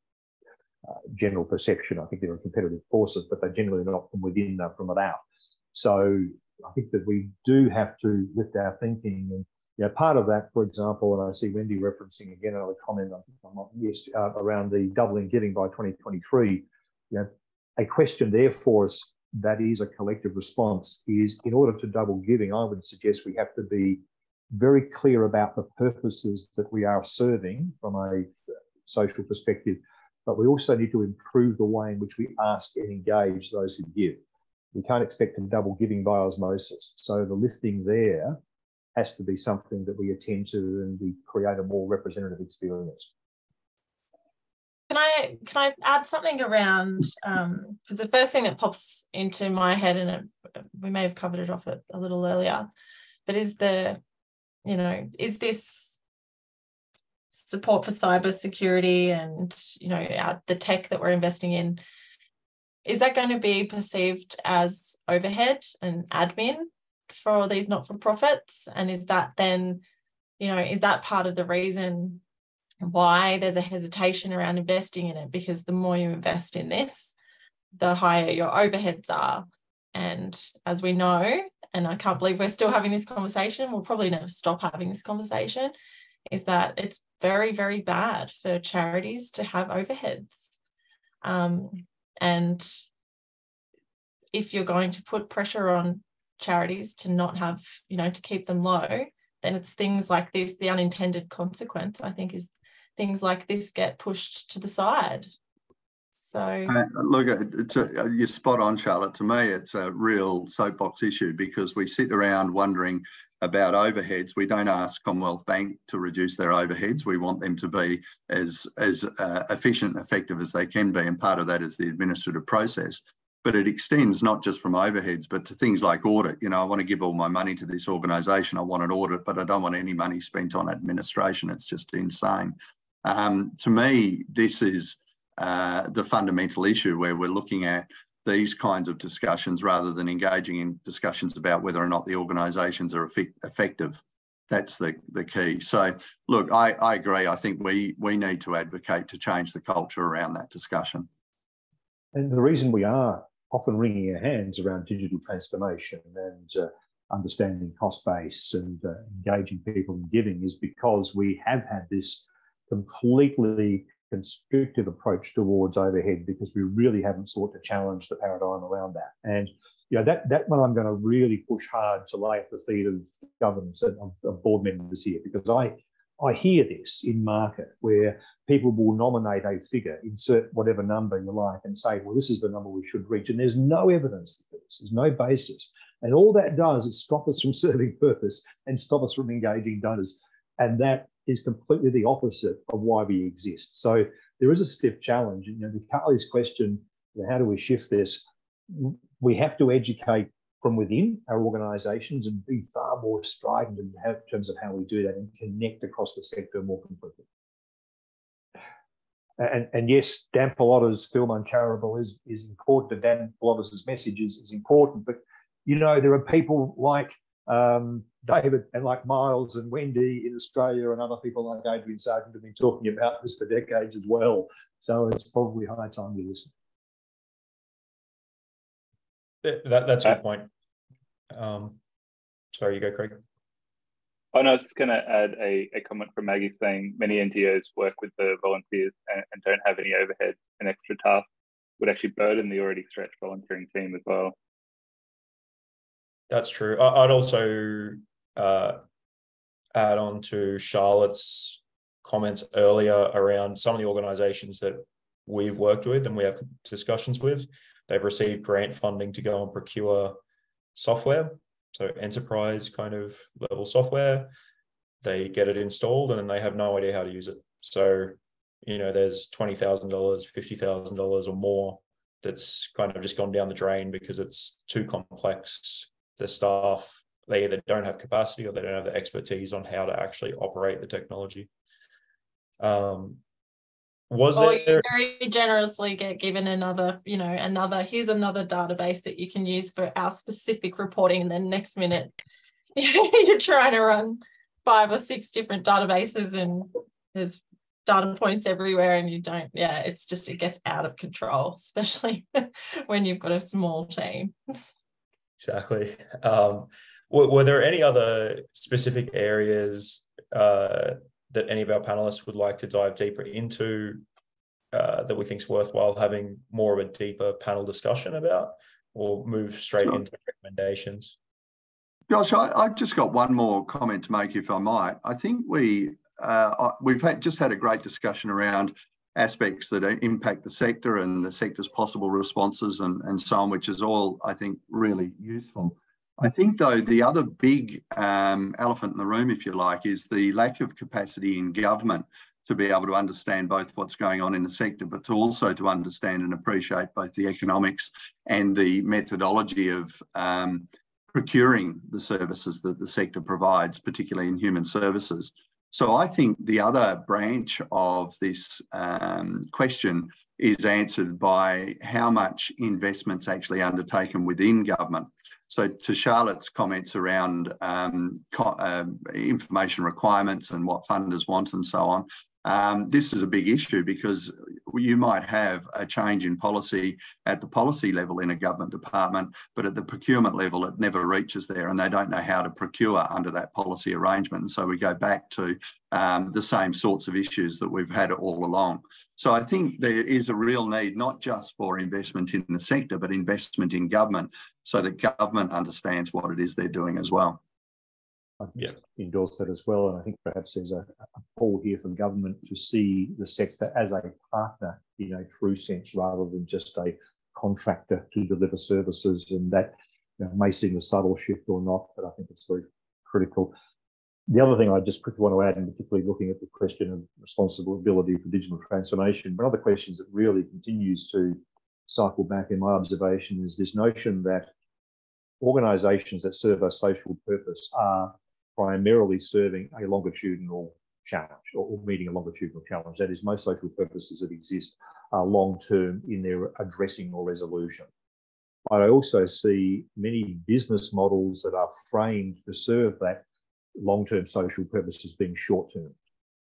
[SPEAKER 4] uh, general perception. I think there are competitive forces, but they're generally not from within, they're from without. So I think that we do have to lift our thinking. And you know, part of that, for example, and I see Wendy referencing again another comment, I'm not, yes, uh, around the doubling giving by 2023. You know, a question there for us that is a collective response is in order to double giving, I would suggest we have to be very clear about the purposes that we are serving from a social perspective, but we also need to improve the way in which we ask and engage those who give we can't expect a double giving by osmosis. So the lifting there has to be something that we attend to and we create a more representative experience.
[SPEAKER 5] Can I can I add something around because um, the first thing that pops into my head and it, we may have covered it off a, a little earlier, but is the you know is this support for cyber security and you know our, the tech that we're investing in is that going to be perceived as overhead and admin for these not-for-profits? And is that then you know is that part of the reason why there's a hesitation around investing in it? Because the more you invest in this the higher your overheads are. And as we know and i can't believe we're still having this conversation we'll probably never stop having this conversation is that it's very very bad for charities to have overheads. Um, and if you're going to put pressure on charities to not have, you know, to keep them low, then it's things like this, the unintended consequence, I think, is things like this get pushed to the side. So uh,
[SPEAKER 3] look, it's a, you're spot on, Charlotte. To me, it's a real soapbox issue because we sit around wondering about overheads. We don't ask Commonwealth Bank to reduce their overheads. We want them to be as as uh, efficient and effective as they can be, and part of that is the administrative process. But it extends not just from overheads, but to things like audit. You know, I want to give all my money to this organisation. I want an audit, but I don't want any money spent on administration. It's just insane. Um, to me, this is uh, the fundamental issue where we're looking at these kinds of discussions rather than engaging in discussions about whether or not the organisations are effective. That's the, the key. So, look, I, I agree. I think we, we need to advocate to change the culture around that discussion.
[SPEAKER 4] And the reason we are often wringing our hands around digital transformation and uh, understanding cost base and uh, engaging people in giving is because we have had this completely constrictive approach towards overhead because we really haven't sought to challenge the paradigm around that. And you know that that one I'm going to really push hard to lay at the feet of governments and of board members here because I I hear this in market where people will nominate a figure, insert whatever number you like, and say, well, this is the number we should reach. And there's no evidence this, there's no basis. And all that does is stop us from serving purpose and stop us from engaging donors. And that is completely the opposite of why we exist. So there is a stiff challenge. You know, Carly's question You know, how do we shift this? We have to educate from within our organisations and be far more strident in terms of how we do that and connect across the sector more completely. And, and yes, Dan Pallotta's film Uncharitable is, is important. and Dan Pallotta's message is, is important. But, you know, there are people like um, David and like Myles and Wendy in Australia and other people like Adrian Sargeant have been talking about this for decades as well. So it's probably high time you listen.
[SPEAKER 1] That, that's a good point. Um, sorry, you go, Craig.
[SPEAKER 2] Oh, no, I was just going to add a, a comment from Maggie saying many NGOs work with the volunteers and, and don't have any overhead and extra tasks would actually burden the already stretched volunteering team as well.
[SPEAKER 1] That's true. I'd also uh, add on to Charlotte's comments earlier around some of the organizations that we've worked with and we have discussions with. They've received grant funding to go and procure software, so enterprise kind of level software. They get it installed and then they have no idea how to use it. So, you know, there's $20,000, $50,000 or more that's kind of just gone down the drain because it's too complex. The staff, they either don't have capacity or they don't have the expertise on how to actually operate the technology. Um, was
[SPEAKER 5] or
[SPEAKER 1] there
[SPEAKER 5] you very generously get given another you know another here's another database that you can use for our specific reporting and then next minute you're trying to run five or six different databases and there's data points everywhere and you don't yeah it's just it gets out of control especially when you've got a small team
[SPEAKER 1] exactly um, were, were, there any other specific areas uh, that any of our panelists would like to dive deeper into uh, that we think is worthwhile having more of a deeper panel discussion about, or move straight sure. into recommendations?
[SPEAKER 3] Josh, I, have just got one more comment to make, if I might. I think we uh, we've had, just had a great discussion around aspects that impact the sector and the sector's possible responses and, and so on, which is all, I think, really useful. I think, though, the other big um, elephant in the room, if you like, is the lack of capacity in government to be able to understand both what's going on in the sector, but to also to understand and appreciate both the economics and the methodology of um, procuring the services that the sector provides, particularly in human services. So I think the other branch of this um, question is answered by how much investment's actually undertaken within government. So to Charlotte's comments around um, uh, information requirements and what funders want and so on, um, this is a big issue because you might have a change in policy at the policy level in a government department, but at the procurement level, it never reaches there and they don't know how to procure under that policy arrangement. And so we go back to um, the same sorts of issues that we've had all along. So I think there is a real need, not just for investment in the sector, but investment in government so that government understands what it is they're doing as well.
[SPEAKER 4] I yeah. endorse that as well. And I think perhaps there's a, a call here from government to see the sector as a partner in a true sense rather than just a contractor to deliver services. And that you know, may seem a subtle shift or not, but I think it's very critical. The other thing I just quickly want to add, and particularly looking at the question of responsibility for digital transformation, one of the questions that really continues to cycle back in my observation is this notion that organisations that serve a social purpose are primarily serving a longitudinal challenge or, meeting a longitudinal challenge. That is, most social purposes that exist are long term in their addressing or resolution. I also see many business models that are framed to serve that long term social purpose as being short term.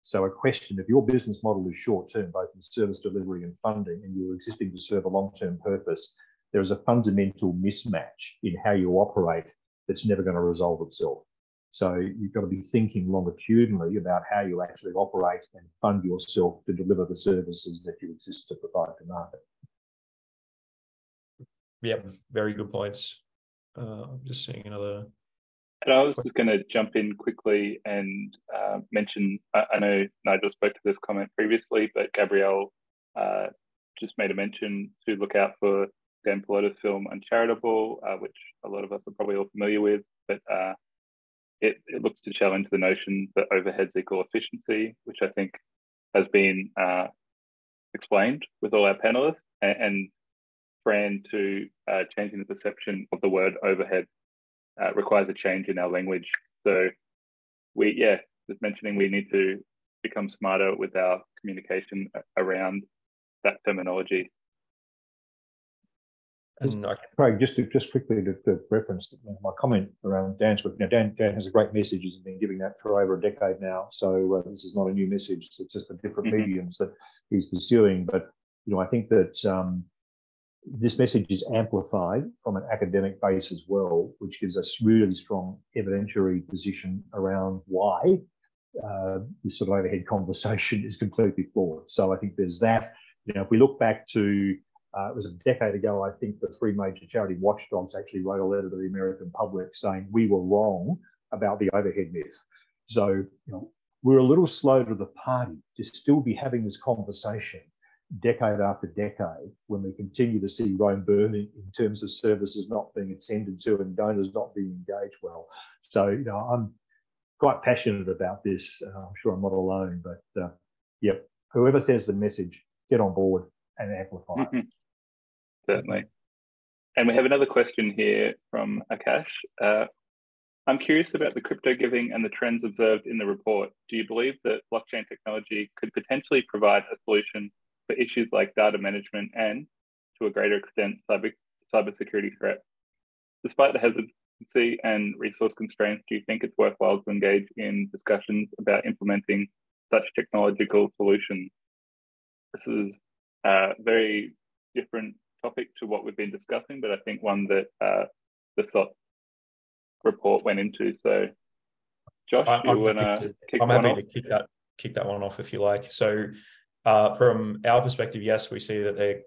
[SPEAKER 4] So, a question if your business model is short term, both in service delivery and funding, and you're existing to serve a long term purpose, there is a fundamental mismatch in how you operate that's never going to resolve itself. So you've got to be thinking longitudinally about how you actually operate and fund yourself to deliver the services that you exist to provide to market.
[SPEAKER 1] Yeah, very good points. Uh, I'm just seeing another.
[SPEAKER 2] And I was just going to jump in quickly and uh, mention. I, I, know Nigel spoke to this comment previously, but Gabrielle uh, just made a mention to look out for Dan Pallotta's film Uncharitable, uh, which a lot of us are probably all familiar with. But uh, it, it looks to challenge the notion that overheads equal efficiency, which I think has been uh, explained with all our panelists. And, and Fran to uh, changing the perception of the word overhead uh, requires a change in our language. So we, yeah, just mentioning we need to become smarter with our communication around that terminology.
[SPEAKER 4] And I, Craig, just to, just quickly to, to reference my comment around Dan's work. Now, Dan, Dan has a great message. He's been giving that for over a decade now. So uh, this is not a new message. It's just the different mm-hmm. mediums that he's pursuing. But you know, I think that um, this message is amplified from an academic base as well, which gives us really strong evidentiary position around why uh, this sort of overhead conversation is completely flawed. So I think there's that. You know, if we look back to uh, it was a decade ago, I think the three major charity watchdogs actually wrote a letter to the American public saying we were wrong about the overhead myth. So, you know, we're a little slow to the party to still be having this conversation decade after decade when we continue to see Rome burning in terms of services not being attended to and donors not being engaged well. So, you know, I'm quite passionate about this. Uh, I'm sure I'm not alone, but uh, yeah, whoever says the message, get on board and amplify it.
[SPEAKER 2] certainly. And we have another question here from Akash. Uh, I'm curious about the crypto giving and the trends observed in the report. Do you believe that blockchain technology could potentially provide a solution for issues like data management and, to a greater extent, cyber cybersecurity threats? Despite the hesitancy and resource constraints, do you think it's worthwhile to engage in discussions about implementing such technological solutions? This is a very different topic to what we've been discussing, but I think one that uh, the SOT report went into. So, Josh, I, you want to kick
[SPEAKER 1] I'm
[SPEAKER 2] happy
[SPEAKER 1] off? to kick that kick that one off if you like. So, uh, from our perspective, yes, we see that there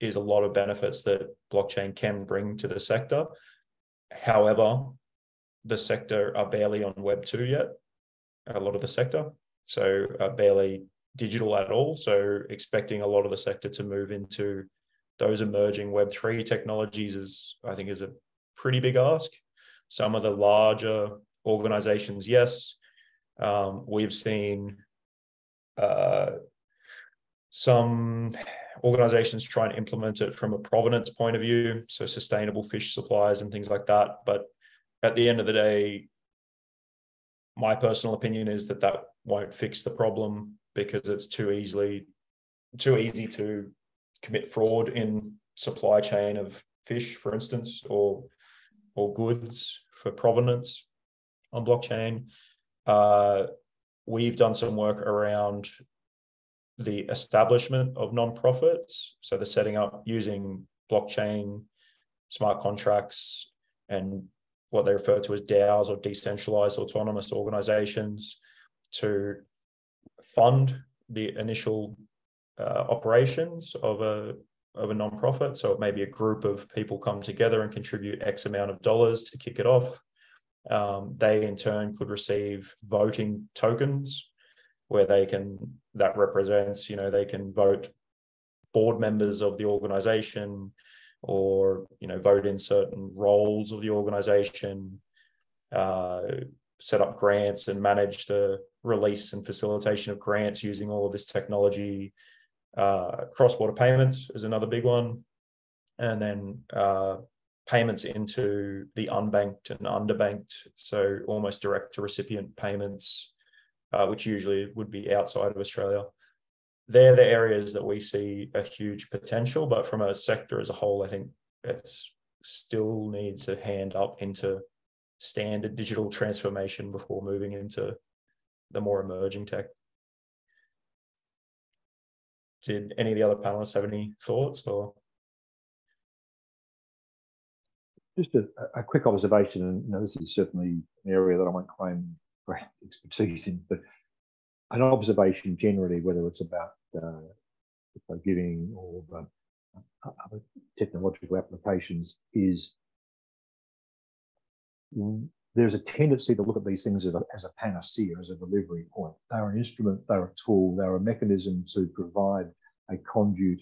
[SPEAKER 1] is a lot of benefits that blockchain can bring to the sector. However, the sector are barely on Web two yet. A lot of the sector, so uh, barely digital at all. So, expecting a lot of the sector to move into those emerging Web3 technologies is, I think, is a pretty big ask. Some of the larger organizations, yes. Um, we've seen uh, some organizations try and implement it from a provenance point of view, so sustainable fish supplies and things like that. But at the end of the day, my personal opinion is that that won't fix the problem because it's too easily too easy to commit fraud in supply chain of fish, for instance, or or goods for provenance on blockchain. Uh, we've done some work around the establishment of nonprofits, so the setting up using blockchain, smart contracts, and what they refer to as DAOs or decentralized autonomous organizations to fund the initial uh, operations of a of a nonprofit. So it may be a group of people come together and contribute X amount of dollars to kick it off. Um, they in turn could receive voting tokens where they can that represents you know they can vote board members of the organization or you know vote in certain roles of the organization uh, set up grants and manage the release and facilitation of grants using all of this technology uh, cross-border payments is another big one, and then uh, payments into the unbanked and underbanked, so almost direct to recipient payments, uh, which usually would be outside of Australia. They're the areas that we see a huge potential, but from a sector as a whole, I think it still needs a hand up into standard digital transformation before moving into the more emerging tech did any of the other panelists have any thoughts or?
[SPEAKER 4] Just a, a quick observation, and you know, this is certainly an area that I won't claim great expertise in, but an observation generally, whether it's about uh, giving or uh, other technological applications, is there's a tendency to look at these things as a, as a panacea, as a delivery point. They're an instrument, they're a tool, they're a mechanism to provide a conduit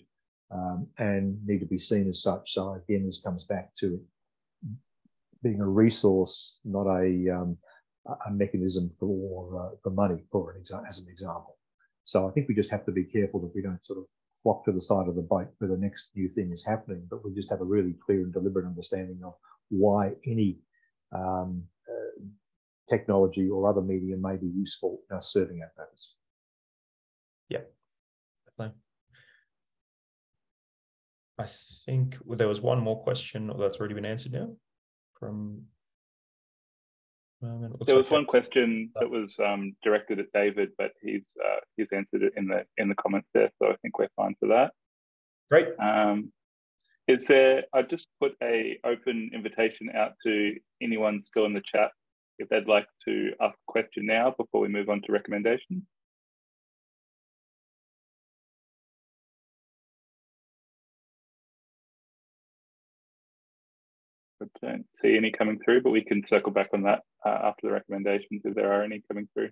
[SPEAKER 4] um, and need to be seen as such. So again, this comes back to being a resource, not a, um, a mechanism for, uh, for money, for an exa- as an example. So I think we just have to be careful that we don't sort of flock to the side of the boat where the next new thing is happening, but we just have a really clear and deliberate understanding of why any um, technology or other medium may be useful in serving our purpose.
[SPEAKER 1] Yeah, definitely. I think there was one more question that's already been answered now from.
[SPEAKER 2] Um, there was like one that. question that was um, directed at David, but he's uh, he's answered it in the in the comments there, so I think we're fine for that.
[SPEAKER 1] Great.
[SPEAKER 2] Um, is there? I just put a open invitation out to anyone still in the chat if they'd like to ask a question now before we move on to recommendations. I don't see any coming through, but we can circle back on that uh, after the recommendations if there are any coming through.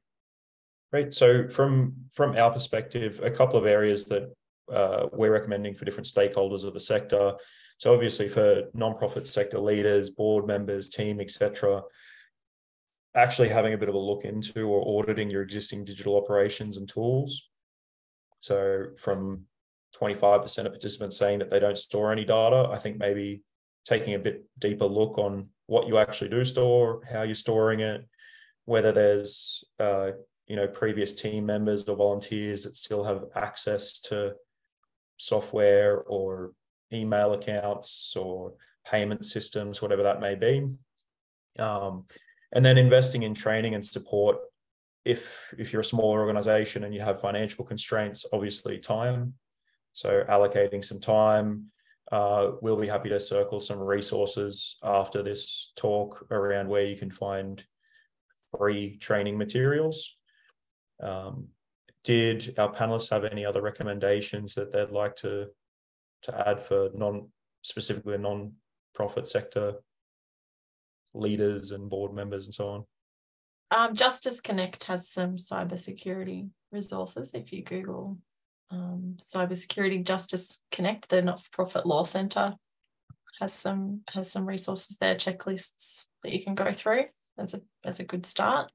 [SPEAKER 1] Great. So from from our perspective, a couple of areas that uh, we're recommending for different stakeholders of the sector. So obviously for non-profit sector leaders, board members, team, etc., actually having a bit of a look into or auditing your existing digital operations and tools. So from 25% of participants saying that they don't store any data, I think maybe taking a bit deeper look on what you actually do store, how you're storing it, whether there's uh, you know previous team members or volunteers that still have access to software or email accounts or payment systems, whatever that may be. Um, and then investing in training and support. If if you're a smaller organization and you have financial constraints, obviously time. So allocating some time, uh, we'll be happy to circle some resources after this talk around where you can find free training materials. Um, did our panelists have any other recommendations that they'd like to to add for non specifically non-profit sector leaders and board members and so on?
[SPEAKER 5] Um, Justice Connect has some cybersecurity resources. If you Google um, cybersecurity justice connect the not-for-profit law center has some has some resources there checklists that you can go through as a as a good start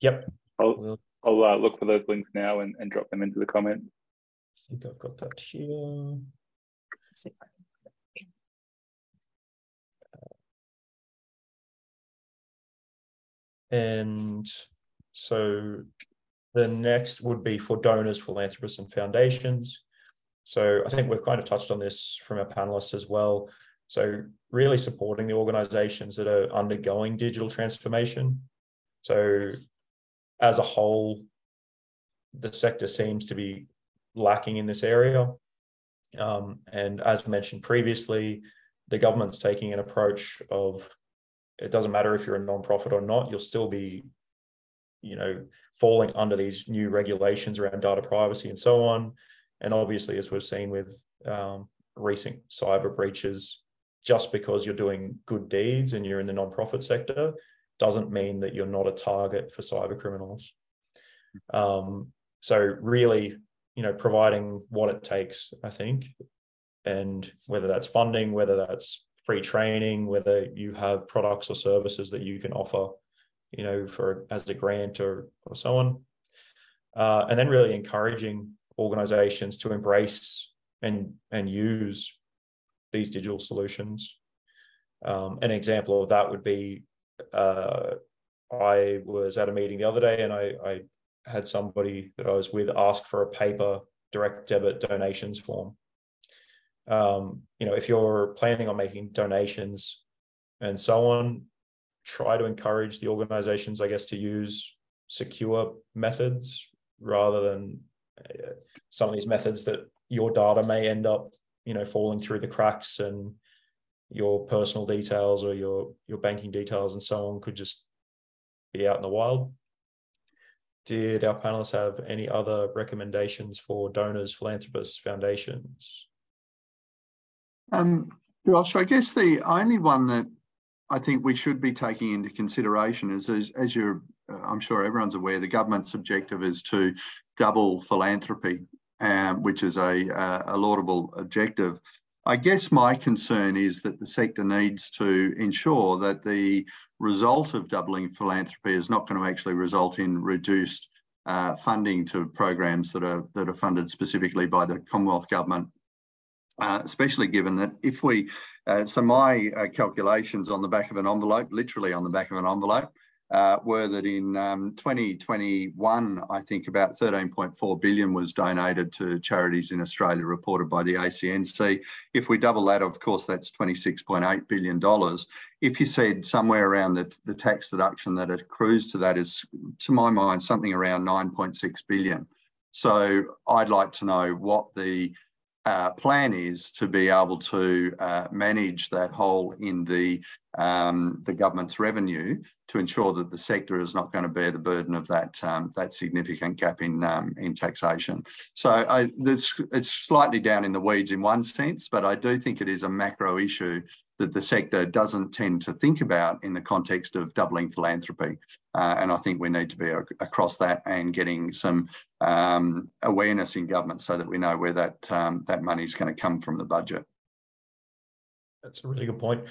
[SPEAKER 1] yep
[SPEAKER 2] i'll, I'll uh, look for those links now and, and drop them into the comments
[SPEAKER 1] i think i've got that here and so the next would be for donors, philanthropists, and foundations. So I think we've kind of touched on this from our panelists as well. So really supporting the organizations that are undergoing digital transformation. So as a whole, the sector seems to be lacking in this area. Um, and as mentioned previously, the government's taking an approach of it doesn't matter if you're a nonprofit or not, you'll still be you know, falling under these new regulations around data privacy and so on. And obviously, as we've seen with um, recent cyber breaches, just because you're doing good deeds and you're in the nonprofit sector doesn't mean that you're not a target for cyber criminals. Um, so really, you know, providing what it takes, I think, and whether that's funding, whether that's free training, whether you have products or services that you can offer you know, for as a grant or or so on. Uh, and then really encouraging organizations to embrace and and use these digital solutions. Um, an example of that would be uh, I was at a meeting the other day and I, I had somebody that I was with ask for a paper direct debit donations form. Um, you know, if you're planning on making donations and so on, try to encourage the organizations, I guess, to use secure methods rather than uh, some of these methods that your data may end up, you know, falling through the cracks and your personal details or your your banking details and so on could just be out in the wild. Did our panelists have any other recommendations for donors, philanthropists, foundations?
[SPEAKER 3] Um, Josh, I guess the only one that I think we should be taking into consideration is, as, as you're, uh, I'm sure everyone's aware, the government's objective is to double philanthropy, um, which is a, a laudable objective. I guess my concern is that the sector needs to ensure that the result of doubling philanthropy is not going to actually result in reduced uh, funding to programs that are that are funded specifically by the Commonwealth government. Uh, especially given that if we, uh, so my uh, calculations on the back of an envelope, literally on the back of an envelope, uh, were that in um, 2021, I think about 13.4 billion was donated to charities in Australia, reported by the ACNC. If we double that, of course, that's 26.8 billion dollars. If you said somewhere around the, the tax deduction that accrues to that is, to my mind, something around 9.6 billion. So I'd like to know what the uh, plan is to be able to uh, manage that hole in the um, the government's revenue to ensure that the sector is not going to bear the burden of that um, that significant gap in um, in taxation. So I, this, it's slightly down in the weeds in one sense, but I do think it is a macro issue that the sector doesn't tend to think about in the context of doubling philanthropy. Uh, and I think we need to be across that and getting some um, awareness in government so that we know where that um, that money is going to come from the budget.
[SPEAKER 1] That's a really good point.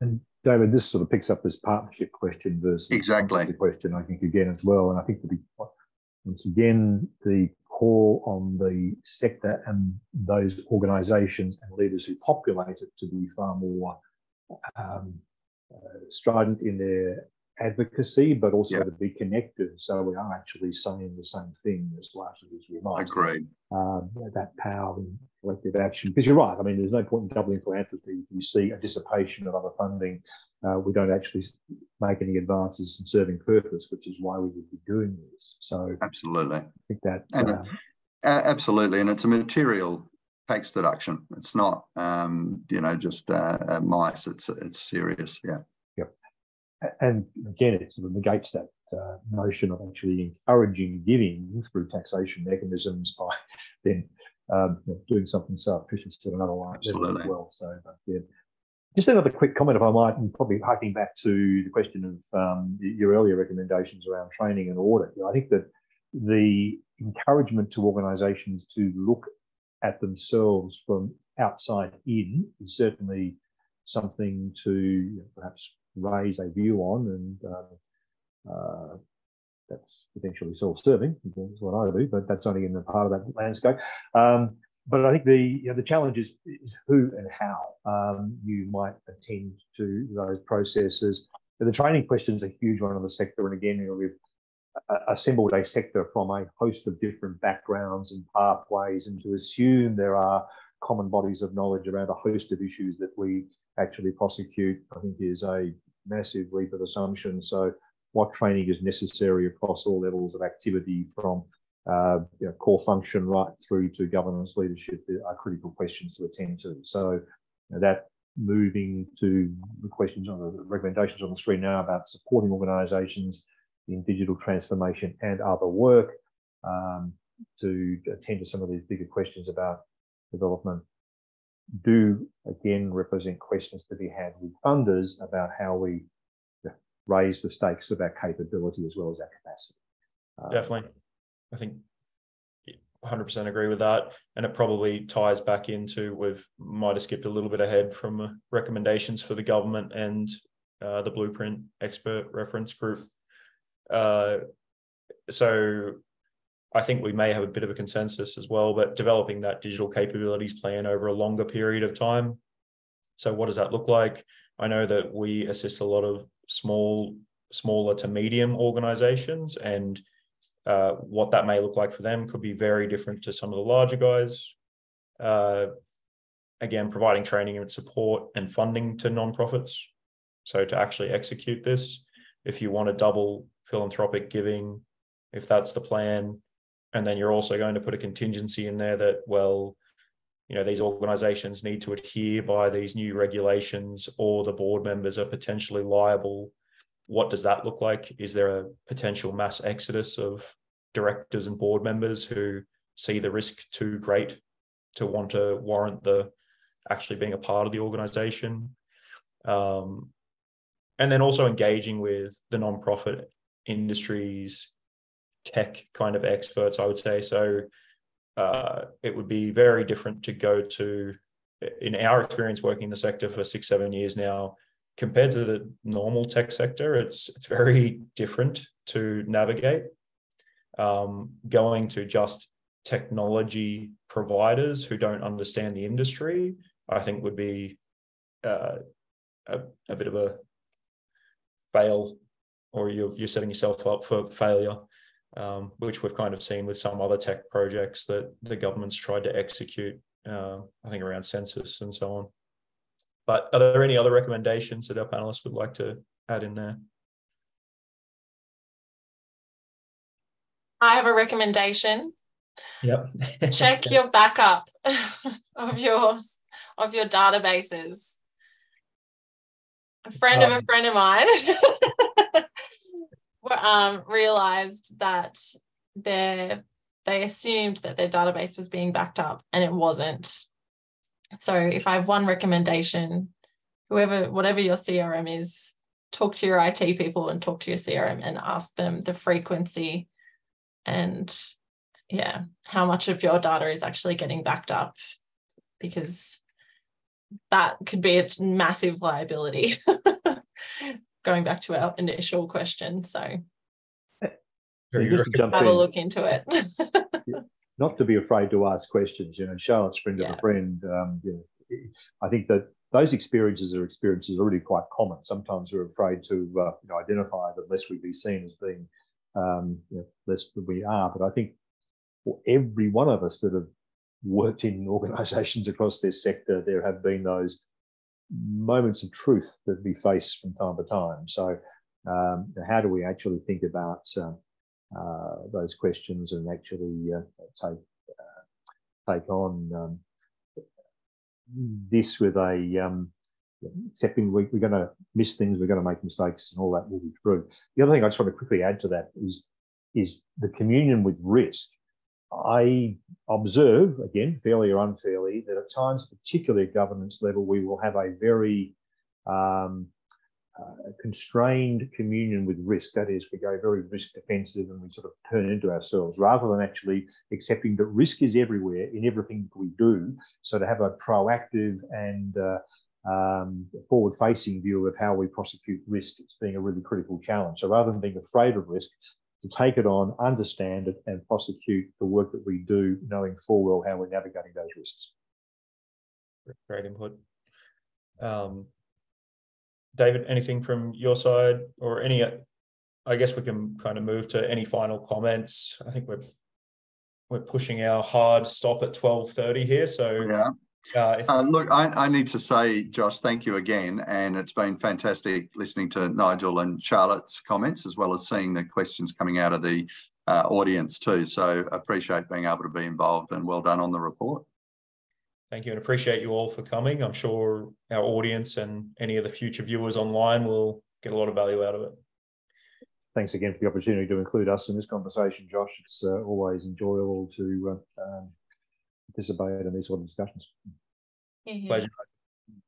[SPEAKER 4] And David, this sort of picks up this partnership question versus
[SPEAKER 3] exactly
[SPEAKER 4] the question I think again as well. And I think that once again the call on the sector and those organisations and leaders who populate it to be far more um, uh, strident in their advocacy, but also yeah. to be connected. So we are actually saying the same thing as largely as we might.
[SPEAKER 3] Agreed.
[SPEAKER 4] Um, that power in collective action. Because you're right. I mean, there's no point in doubling philanthropy if you see a dissipation of other funding. Uh, we don't actually make any advances in serving purpose, which is why we would be doing this. So
[SPEAKER 3] absolutely,
[SPEAKER 4] I think that
[SPEAKER 3] and, uh, absolutely, and it's a material tax deduction. It's not, um, you know, just uh, mice. It's it's serious. Yeah
[SPEAKER 4] and again, it sort of negates that uh, notion of actually encouraging giving through taxation mechanisms by then um, doing something surreptitious at another level as well. So, but, yeah. Just another quick comment, if I might, and probably harking back to the question of um, your earlier recommendations around training and audit. You know, I think that the encouragement to organisations to look at themselves from outside in is certainly something to you know, perhaps raise a view on, and uh, uh, that's potentially self-serving. That's what I do, but that's only in the part of that landscape. Um, but I think the you know, the challenge is, is who and how um, you might attend to those processes. the training question is a huge one in the sector, and again, you know, we've assembled a sector from a host of different backgrounds and pathways, and to assume there are common bodies of knowledge around a host of issues that we actually prosecute, I think is a massive leap of assumption. So what training is necessary across all levels of activity from uh, you know, core function right through to governance leadership are critical questions to attend to. So you know, that moving to the questions on the recommendations on the screen now about supporting organisations in digital transformation and other work um, to attend to some of these bigger questions about development do again represent questions to be had with funders about how we raise the stakes of our capability as well as our capacity.
[SPEAKER 1] Um, Definitely. I think 100% agree with that. And it probably ties back into, we've might have skipped a little bit ahead from recommendations for the government and uh, the blueprint expert reference group. Uh, so I think we may have a bit of a consensus as well, but developing that digital capabilities plan over a longer period of time. So what does that look like? I know that we assist a lot of small, smaller to medium organizations and uh, what that may look like for them could be very different to some of the larger guys. Uh, again, providing training and support and funding to nonprofits. So to actually execute this, if you want to double philanthropic giving, if that's the plan, and then you're also going to put a contingency in there that well you know these organizations need to adhere by these new regulations or the board members are potentially liable. What does that look like? Is there a potential mass exodus of directors and board members who see the risk too great to want to warrant the actually being a part of the organization? Um, and then also engaging with the nonprofit industries tech kind of experts, I would say. So uh, it would be very different to go to, in our experience working in the sector for six, seven years now, compared to the normal tech sector, it's it's very different to navigate. um, going to just technology providers who don't understand the industry, I think would be uh, a, a bit of a fail, or you're, you're setting yourself up for failure, um, which we've kind of seen with some other tech projects that the government's tried to execute, uh, I think around census and so on. But are there any other recommendations that our panelists would like to add in there?
[SPEAKER 5] I have a recommendation.
[SPEAKER 1] Yep.
[SPEAKER 5] Check your backup of yours of your databases. A friend um, of a um, friend of mine um, realized that they they assumed that their database was being backed up and it wasn't. So if I have one recommendation, whoever, whatever your CRM is, talk to your IT people and talk to your CRM and ask them the frequency and yeah, how much of your data is actually getting backed up because that could be a massive liability. Going back to our initial question. So have a look into it.
[SPEAKER 4] Not to be afraid to ask questions. You know, Charlotte's friend yeah. of a friend. Um, you know, I think that those experiences are experiences are really quite common. Sometimes we're afraid to uh, you know, identify them lest we be seen as being um, you know, less than we are. But I think for every one of us that have worked in organisations across this sector, there have been those moments of truth that we face from time to time. So, um, how do we actually think about uh, uh, those questions and actually uh, take uh, take on um, this with a um, accepting we, are going to miss things, we're going to make mistakes, and all that will be true. The other thing I just want to quickly add to that is is the communion with risk I observe, again, fairly or unfairly, that at times, particularly at governance level, we will have a very um, uh, constrained communion with risk. That is, we go very risk defensive and we sort of turn into ourselves rather than actually accepting that risk is everywhere in everything we do. So to have a proactive and uh, um, forward facing view of how we prosecute risk as being a really critical challenge. So rather than being afraid of risk, to take it on, understand it, and prosecute the work that we do, knowing full well how we're navigating those risks.
[SPEAKER 1] Great input. Um, David, anything from your side or any? I guess we can kind of move to any final comments. I think we're we're pushing our hard stop at twelve thirty here, so
[SPEAKER 3] yeah. Uh, uh, look, I, I, need to say, Josh, thank you again. And it's been fantastic listening to Nigel and Charlotte's comments, as well as seeing the questions coming out of the uh, audience too. So appreciate being able to be involved and well done on the report.
[SPEAKER 1] Thank you and appreciate you all for coming. I'm sure our audience and any of the future viewers online will get a lot of value out of it.
[SPEAKER 4] Thanks again for the opportunity to include us in this conversation, Josh. It's uh, always enjoyable to uh, um, participate in these sort of discussions.
[SPEAKER 1] Mm-hmm. Pleasure.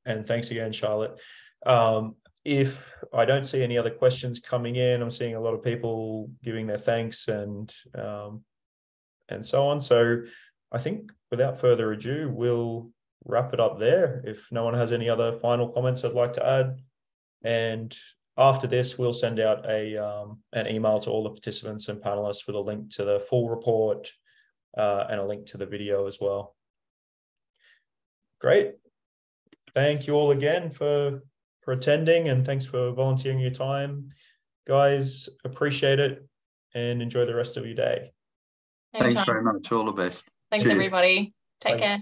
[SPEAKER 1] And thanks again, Charlotte. Um, if I don't see any other questions coming in, I'm seeing a lot of people giving their thanks and um, and so on. So I think without further ado, we'll wrap it up there. If no one has any other final comments I'd like to add, and after this, we'll send out a um, an email to all the participants and panelists with a link to the full report, uh, and a link to the video as well. Great. Thank you all again for for attending and thanks for volunteering your time. Guys, appreciate it and enjoy the rest of your day.
[SPEAKER 3] Thanks very much. All the best.
[SPEAKER 5] Thanks, Cheers. everybody. Take Bye. care.